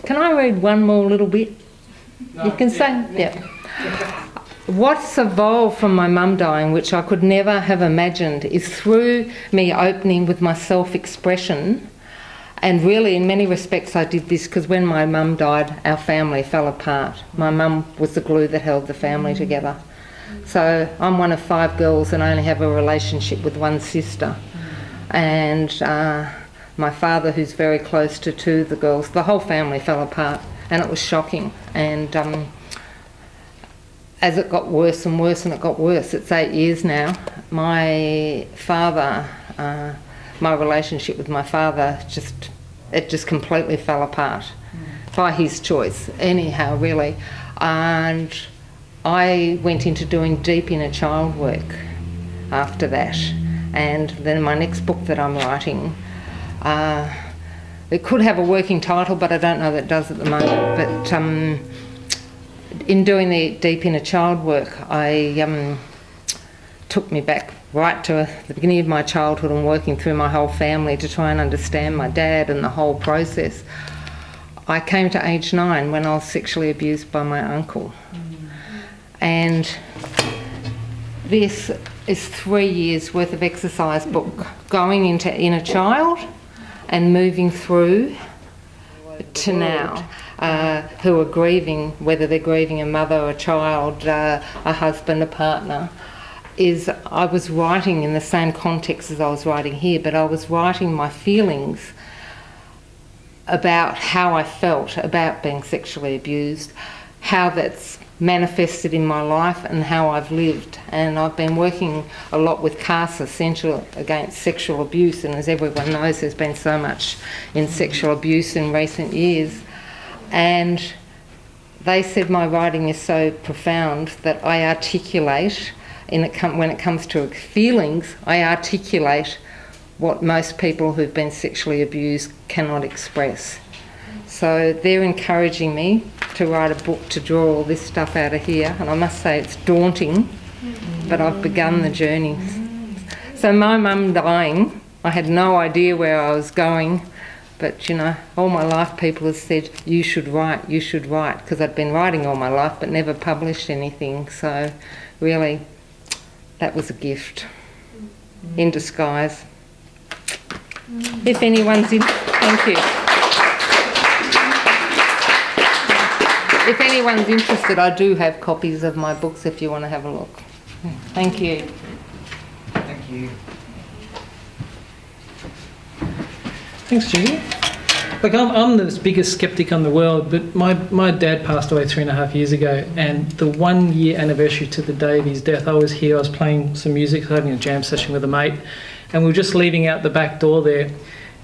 can I read one more little bit? you can say, yeah. What's evolved from my mum dying, which I could never have imagined, is through me opening with my self expression. And really, in many respects, I did this because when my mum died, our family fell apart. My mum was the glue that held the family together. So I'm one of five girls and I only have a relationship with one sister. And uh, my father, who's very close to two of the girls, the whole family fell apart and it was shocking. And um, as it got worse and worse and it got worse, it's eight years now, my father, uh, my relationship with my father just, it just completely fell apart by his choice, anyhow, really. And I went into doing deep inner child work after that. And then my next book that I'm writing, uh, it could have a working title, but I don't know that it does at the moment. But um, in doing the deep inner child work, I um, took me back right to the beginning of my childhood and working through my whole family to try and understand my dad and the whole process. I came to age nine when I was sexually abused by my uncle. And this is three years worth of exercise book going into inner child and moving through to now. Uh, who are grieving, whether they're grieving a mother, a child, uh, a husband, a partner. is I was writing in the same context as I was writing here, but I was writing my feelings about how I felt about being sexually abused, how that's manifested in my life, and how I've lived. And I've been working a lot with CASA, Centre Against Sexual Abuse, and as everyone knows, there's been so much in sexual abuse in recent years. And they said my writing is so profound that I articulate, in it when it comes to feelings, I articulate what most people who've been sexually abused cannot express. So they're encouraging me to write a book to draw all this stuff out of here, and I must say it's daunting, but I've begun the journey. So my mum dying, I had no idea where I was going, but you know, all my life people have said, you should write, you should write, because I'd been writing all my life but never published anything. So really, that was a gift in disguise. If anyone's in, thank you. If anyone's interested, I do have copies of my books if you want to have a look. Thank you. Thank you. Thanks, Judy. Look, I'm, I'm the biggest skeptic on the world, but my, my dad passed away three and a half years ago, and the one year anniversary to the day of his death, I was here, I was playing some music, having a jam session with a mate, and we were just leaving out the back door there,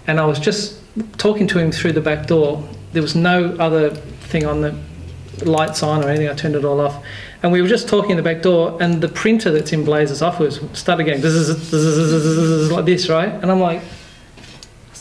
and I was just talking to him through the back door. There was no other thing on the lights on or anything. I turned it all off. And we were just talking in the back door, and the printer that's in Blaise's office started going like this, right? And I'm like,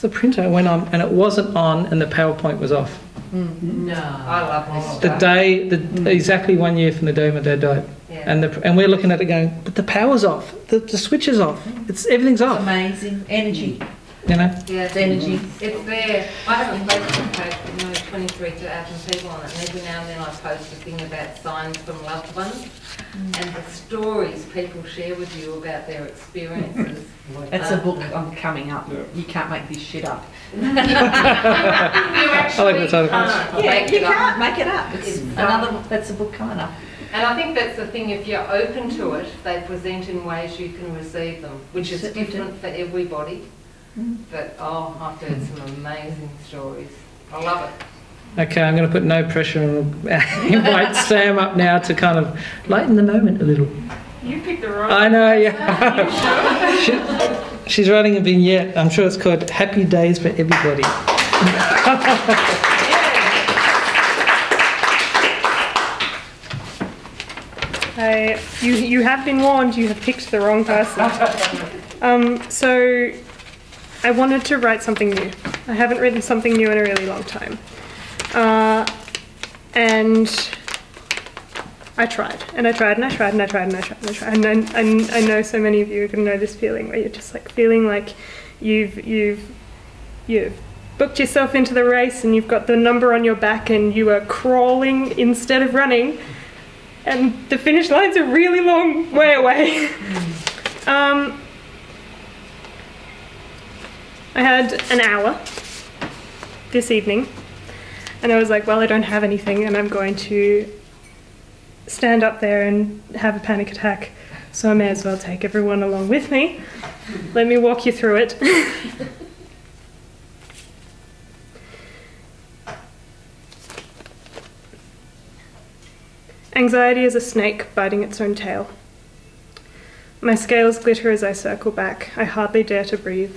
the printer went on and it wasn't on and the PowerPoint was off. Mm. No, I love this. The day, the, mm. exactly one year from the day my dad died, yeah. and the, and we're looking at it going, but the power's off, the, the switch is off, it's everything's it's off. Amazing energy. You know. Yeah, it's energy. Mm. It's there. I haven't played it 23 2,000 people on it, and every now and then I post a thing about signs from loved ones, mm. and the stories people share with you about their experiences. That's um, a book I'm coming up. Yeah. You can't make this shit up. you I like the title. Yeah, you can't up. make it up. It's, another. That's a book coming up. And I think that's the thing, if you're open to it, they present in ways you can receive them, which is different for everybody. Mm. But oh, I've heard mm. some amazing stories. I love it. Okay, I'm going to put no pressure and invite Sam up now to kind of lighten the moment a little. You picked the wrong. I know, yeah. she, she's writing a vignette. I'm sure it's called Happy Days for Everybody. I, you, you have been warned, you have picked the wrong person. Um, so, I wanted to write something new. I haven't written something new in a really long time. Uh, and I tried, and I tried, and I tried, and I tried, and I tried, and I tried. And, and, and I know so many of you are going to know this feeling where you're just like feeling like you've, you've, you've booked yourself into the race and you've got the number on your back and you are crawling instead of running and the finish line's a really long way away. um, I had an hour this evening, and I was like, well, I don't have anything, and I'm going to stand up there and have a panic attack, so I may as well take everyone along with me. Let me walk you through it. Anxiety is a snake biting its own tail. My scales glitter as I circle back. I hardly dare to breathe.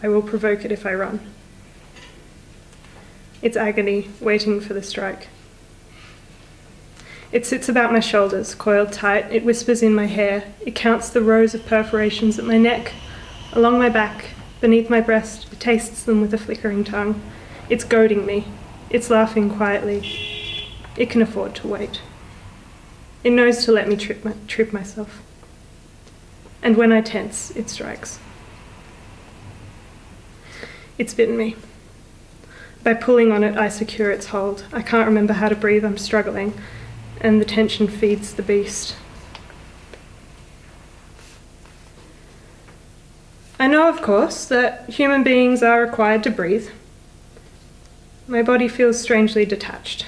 I will provoke it if I run. It's agony, waiting for the strike. It sits about my shoulders, coiled tight. It whispers in my hair. It counts the rows of perforations at my neck, along my back, beneath my breast. It tastes them with a flickering tongue. It's goading me. It's laughing quietly. It can afford to wait. It knows to let me trip, my, trip myself. And when I tense, it strikes. It's bitten me. By pulling on it, I secure its hold. I can't remember how to breathe, I'm struggling, and the tension feeds the beast. I know, of course, that human beings are required to breathe. My body feels strangely detached.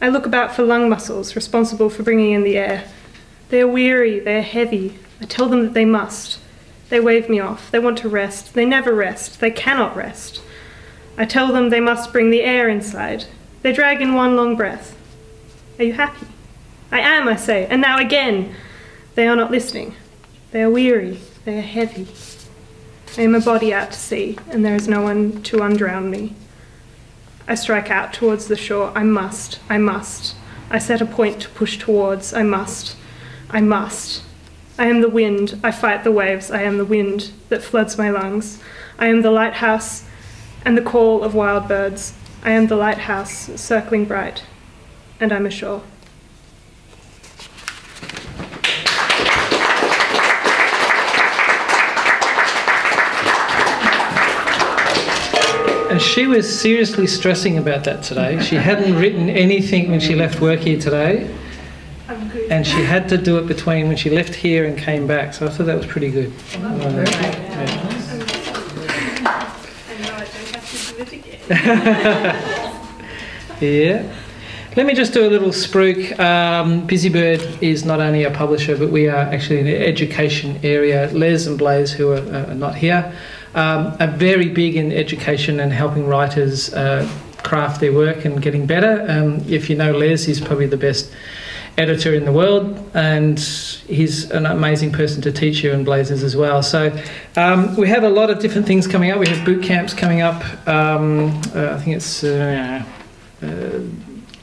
I look about for lung muscles responsible for bringing in the air. They are weary, they are heavy. I tell them that they must. They wave me off. They want to rest. They never rest. They cannot rest. I tell them they must bring the air inside. They drag in one long breath. Are you happy? I am, I say, and now again. They are not listening. They are weary. They are heavy. I am a body out to sea, and there is no one to undrown me. I strike out towards the shore. I must. I must. I set a point to push towards. I must. I must. I am the wind. I fight the waves. I am the wind that floods my lungs. I am the lighthouse and the call of wild birds. I am the lighthouse circling bright, and I'm ashore. And she was seriously stressing about that today. She hadn't written anything when she left work here today. And she had to do it between when she left here and came back. So I thought that was pretty good. yeah. Let me just do a little spruik. Um, Busybird is not only a publisher, but we are actually in the education area. Les and Blaise, who are, are not here, um, are very big in education and helping writers uh, craft their work and getting better. Um, if you know Les, he's probably the best editor in the world, and he's an amazing person to teach you in Blaise's as well. So um, we have a lot of different things coming up. We have boot camps coming up. Um, uh, I think it's uh, uh,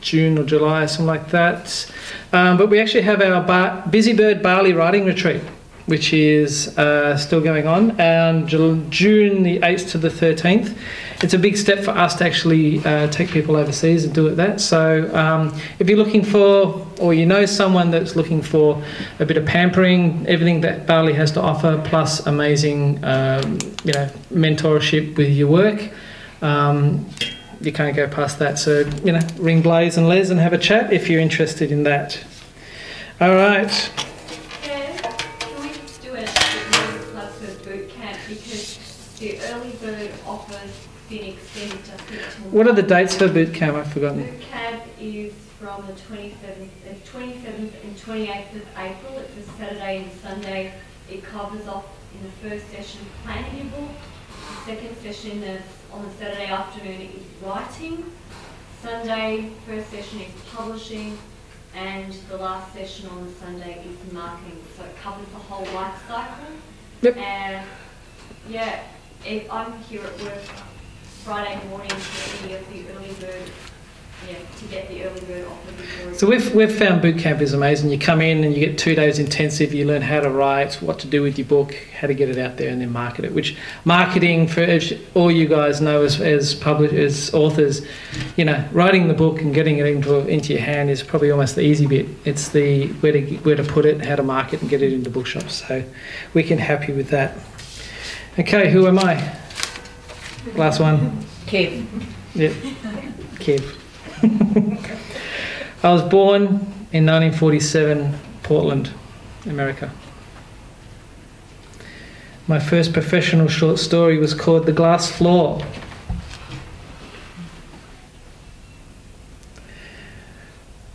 June or July, something like that. Um, but we actually have our bar- Busybird Bali Writing Retreat. Which is uh, still going on, and June the 8th to the 13th it's a big step for us to actually uh, take people overseas and do it that. So um, if you're looking for, or you know someone that's looking for a bit of pampering, everything that Bali has to offer, plus amazing, um, you know, mentorship with your work. Um, you can't go past that. So, you know, ring Blaise and Les and have a chat if you're interested in that. All right. Yeah, can we do it with boot camp because the early bird offers been extended to What are the dates for boot camp? I've forgotten. Boot camp is from the 27th, uh, 27th and 28th of April. It's a Saturday and Sunday. It covers off in the first session planning your book. The second session is on the Saturday afternoon is writing. Sunday, first session is publishing. And the last session on the Sunday is marketing. So it covers the whole life cycle. Yep. And yeah, if I'm here at work Friday morning to any the early bird, yeah, to get the early bird offer. So we've, we've found boot camp is amazing. You come in and you get two days intensive. You learn how to write, what to do with your book, how to get it out there, and then market it. Which marketing for all you guys know as as publishers, authors, you know, writing the book and getting it into into your hand is probably almost the easy bit. It's the where to where to put it, how to market, and get it into bookshops. So we can help you with that. Okay, who am I? Last one. Kev. Yep. Kev. I was born in 1947, Portland, America. My first professional short story was called The Glass Floor.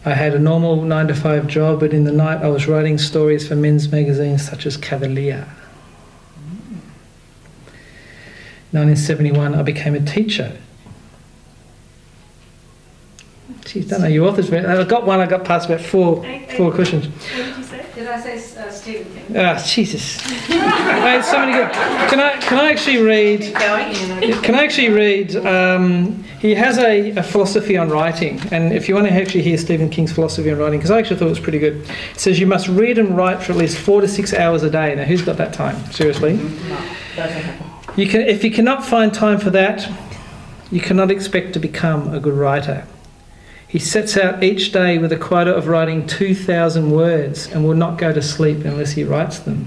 I had a normal 9 to 5 job, but in the night I was writing stories for men's magazines such as Cavalier. 1971, I became a teacher. Geez, don't know your authors. I got one. I got past about four, four questions. What did you say? Did I say uh, Stephen King? Ah, Jesus! Wait, so many good. Can I can I actually read? Can I actually read? Um, he has a, a, philosophy on writing, and if you want to actually hear Stephen King's philosophy on writing, because I actually thought it was pretty good. It says you must read and write for at least four to six hours a day. Now, who's got that time? Seriously? No, you can, if you cannot find time for that, you cannot expect to become a good writer. He sets out each day with a quota of writing 2,000 words and will not go to sleep unless he writes them.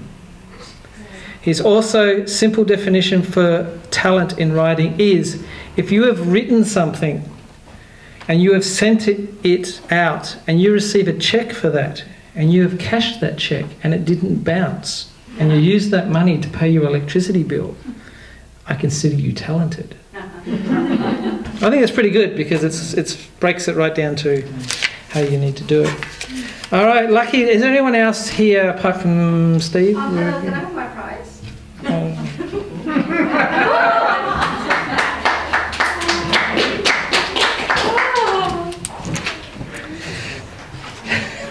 His also simple definition for talent in writing is if you have written something and you have sent it, it out and you receive a check for that and you have cashed that check and it didn't bounce and you use that money to pay your electricity bill I consider you talented. I think that's pretty good because it's it breaks it right down to how you need to do it. All right, Lucky, is there anyone else here apart from Steve? Um, hello, can I have my prize?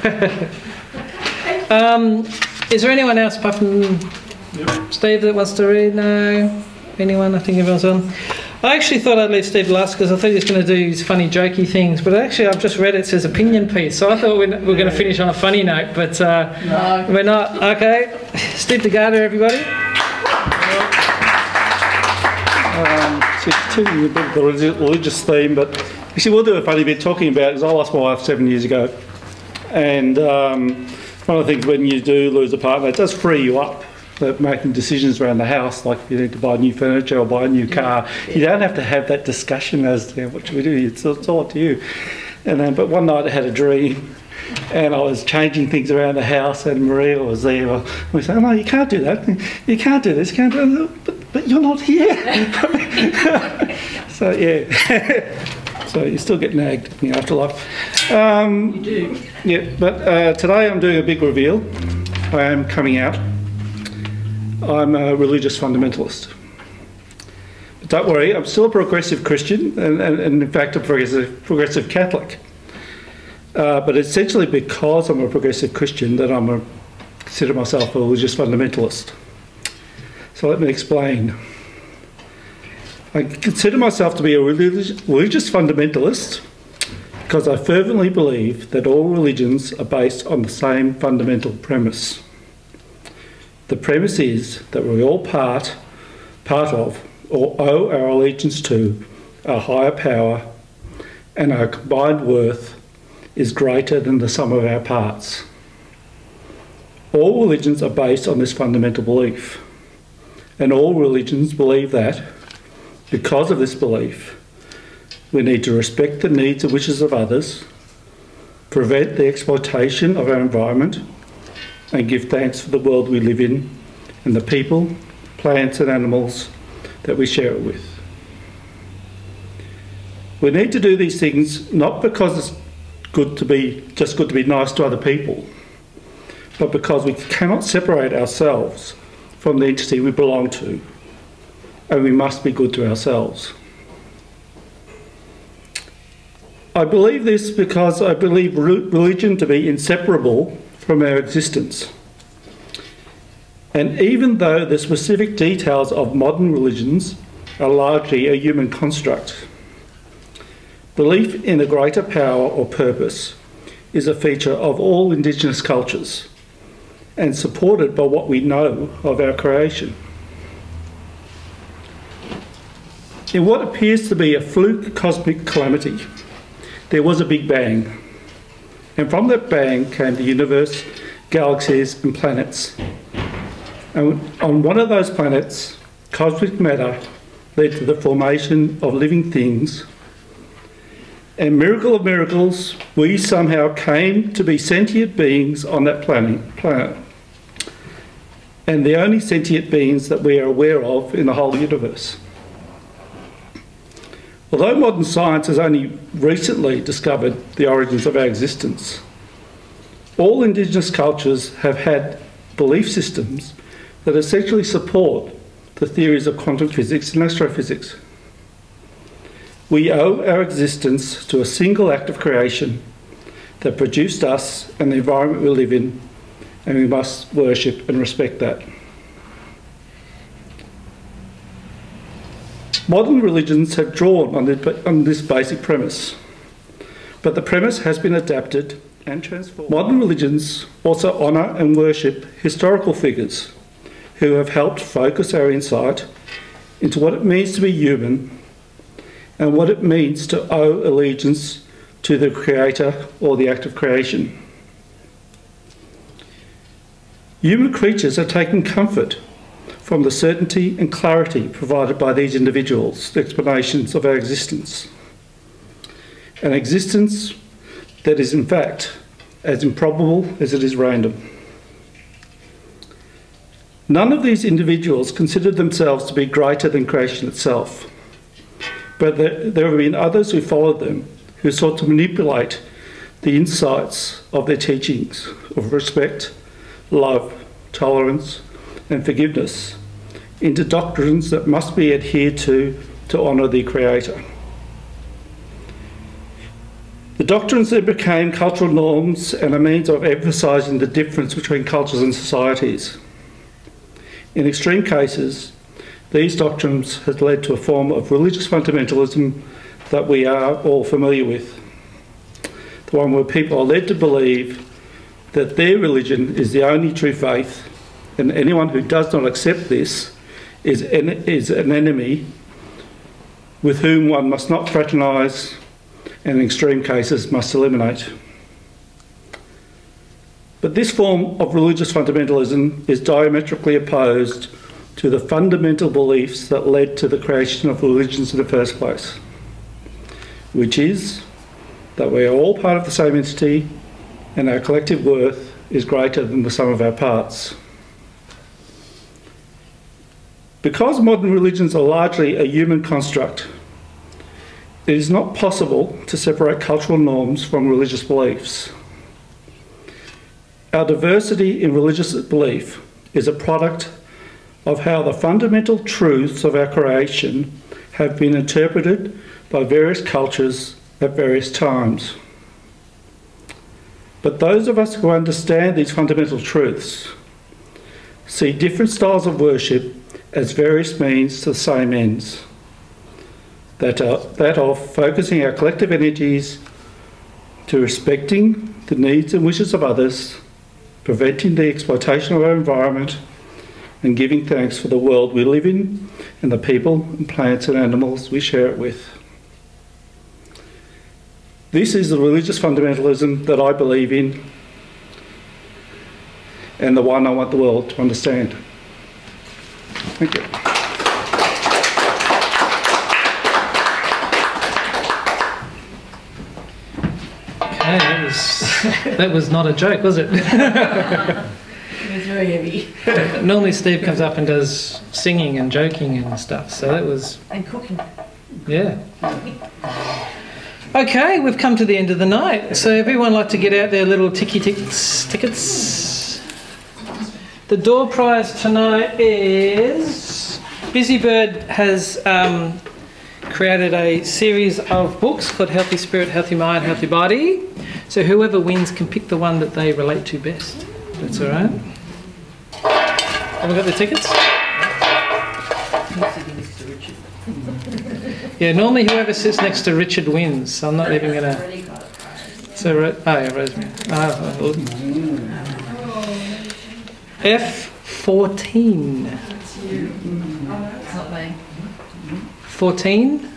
um, is there anyone else apart from Steve that wants to read? No? Anyone? I think everyone's on. I actually thought I'd leave Steve last because I thought he was going to do these funny, jokey things. But actually, I've just read it says opinion piece, so I thought we're, we're going to finish on a funny note. But uh, No. we're not. Okay, Steve DeGarda, everybody. Um, so it's too a bit of the religious theme, but actually we'll do a funny bit talking about because I lost my wife seven years ago, and um, one of the things when you do lose a partner, it does free you up. Making decisions around the house, like if you need to buy new furniture or buy a new car, you don't have to have that discussion as to what should we do. It's, it's all up to you. And then, but one night I had a dream, and I was changing things around the house, and Maria was there. We said, "No, you can't do that. You can't do this. You can't do that." But, but you're not here. so yeah. so you still get nagged in the afterlife. Um, you do. Yeah, but uh, today I'm doing a big reveal. I am coming out. I'm a religious fundamentalist. But don't worry, I'm still a progressive Christian, and, and, and in fact, a progressive, progressive Catholic. Uh, but essentially, because I'm a progressive Christian, that I'm a consider myself a religious fundamentalist. So let me explain. I consider myself to be a religious, religious fundamentalist because I fervently believe that all religions are based on the same fundamental premise. The premise is that we're all part, part of, or owe our allegiance to, a higher power, and our combined worth is greater than the sum of our parts. All religions are based on this fundamental belief, and all religions believe that, because of this belief, we need to respect the needs and wishes of others, prevent the exploitation of our environment, and give thanks for the world we live in and the people, plants, and animals that we share it with. We need to do these things not because it's good to be just good to be nice to other people, but because we cannot separate ourselves from the entity we belong to, and we must be good to ourselves. I believe this because I believe religion to be inseparable from our existence. And even though the specific details of modern religions are largely a human construct, belief in a greater power or purpose is a feature of all Indigenous cultures and supported by what we know of our creation. In what appears to be a fluke cosmic calamity, there was a Big Bang. And from that bang came the universe, galaxies, and planets. And on one of those planets, cosmic matter led to the formation of living things. And miracle of miracles, we somehow came to be sentient beings on that planet. planet. And the only sentient beings that we are aware of in the whole universe. Although modern science has only recently discovered the origins of our existence, all Indigenous cultures have had belief systems that essentially support the theories of quantum physics and astrophysics. We owe our existence to a single act of creation that produced us and the environment we live in, and we must worship and respect that. Modern religions have drawn on, the, on this basic premise, but the premise has been adapted and transformed. Modern religions also honour and worship historical figures who have helped focus our insight into what it means to be human and what it means to owe allegiance to the Creator or the act of creation. Human creatures are taking comfort from the certainty and clarity provided by these individuals' the explanations of our existence. An existence that is, in fact, as improbable as it is random. None of these individuals considered themselves to be greater than creation itself, but there, there have been others who followed them who sought to manipulate the insights of their teachings of respect, love, tolerance, and forgiveness into doctrines that must be adhered to to honour the Creator. The doctrines then became cultural norms and a means of emphasising the difference between cultures and societies. In extreme cases, these doctrines has led to a form of religious fundamentalism that we are all familiar with. The one where people are led to believe that their religion is the only true faith, and anyone who does not accept this is an, is an enemy with whom one must not fraternise and in extreme cases must eliminate. But this form of religious fundamentalism is diametrically opposed to the fundamental beliefs that led to the creation of religions in the first place, which is that we are all part of the same entity and our collective worth is greater than the sum of our parts. Because modern religions are largely a human construct, it is not possible to separate cultural norms from religious beliefs. Our diversity in religious belief is a product of how the fundamental truths of our creation have been interpreted by various cultures at various times. But those of us who understand these fundamental truths see different styles of worship as various means to the same ends. That, are, that of focusing our collective energies to respecting the needs and wishes of others, preventing the exploitation of our environment, and giving thanks for the world we live in and the people and plants and animals we share it with. This is the religious fundamentalism that I believe in and the one I want the world to understand. Thank you. Okay, that was that was not a joke, was it? It was very heavy. Normally Steve comes up and does singing and joking and stuff, so that was And cooking. yeah. Okay, we've come to the end of the night. So everyone like to get out their little ticky ticks tickets. The door prize tonight is Busybird has um, created a series of books called Healthy Spirit, Healthy Mind, Healthy Body. So whoever wins can pick the one that they relate to best. That's all right. Have we got the tickets? Yeah, normally whoever sits next to Richard wins. I'm not even going to. So, oh yeah, Rosemary. Oh. F14. It's not me. 14?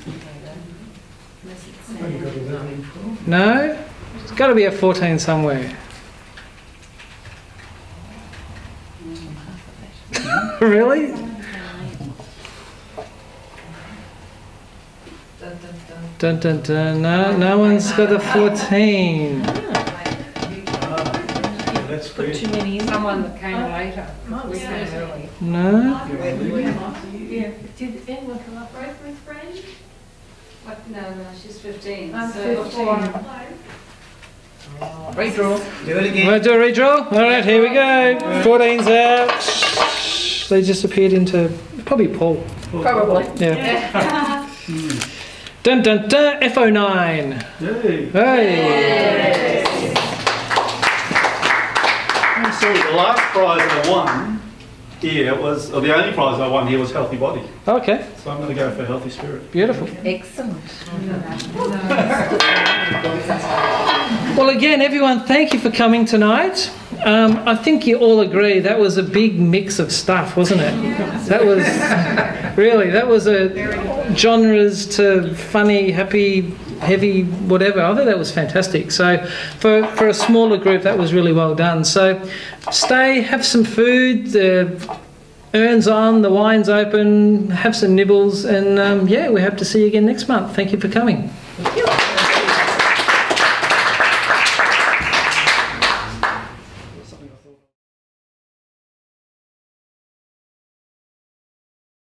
No? It's got to be a 14 somewhere. really? Dun, dun, dun. No, no one's got a 14. Ah. That's Put too many in. Someone that came oh, later. We came early. No? Yeah. Did anyone come up? Rosemary's friend? What? No, no, she's 15. I'm so 15. Redraw. Do it again. Want to do a redraw? All right, here we go. 14's out. Uh, they just appeared into probably Paul. Probably. Yeah. Dun dun dun. FO9. Yay. Hey. I'm sorry, the last prize I won here was, or the only prize I won here was Healthy Body. Okay. So I'm going to go for Healthy Spirit. Beautiful. Excellent. Well, again, everyone, thank you for coming tonight. Um, I think you all agree that was a big mix of stuff, wasn't it? That was really that was a genres to funny, happy, heavy, whatever. I think that was fantastic. So, for for a smaller group, that was really well done. So, stay, have some food. The urns on, the wine's open. Have some nibbles, and um, yeah, we hope to see you again next month. Thank you for coming.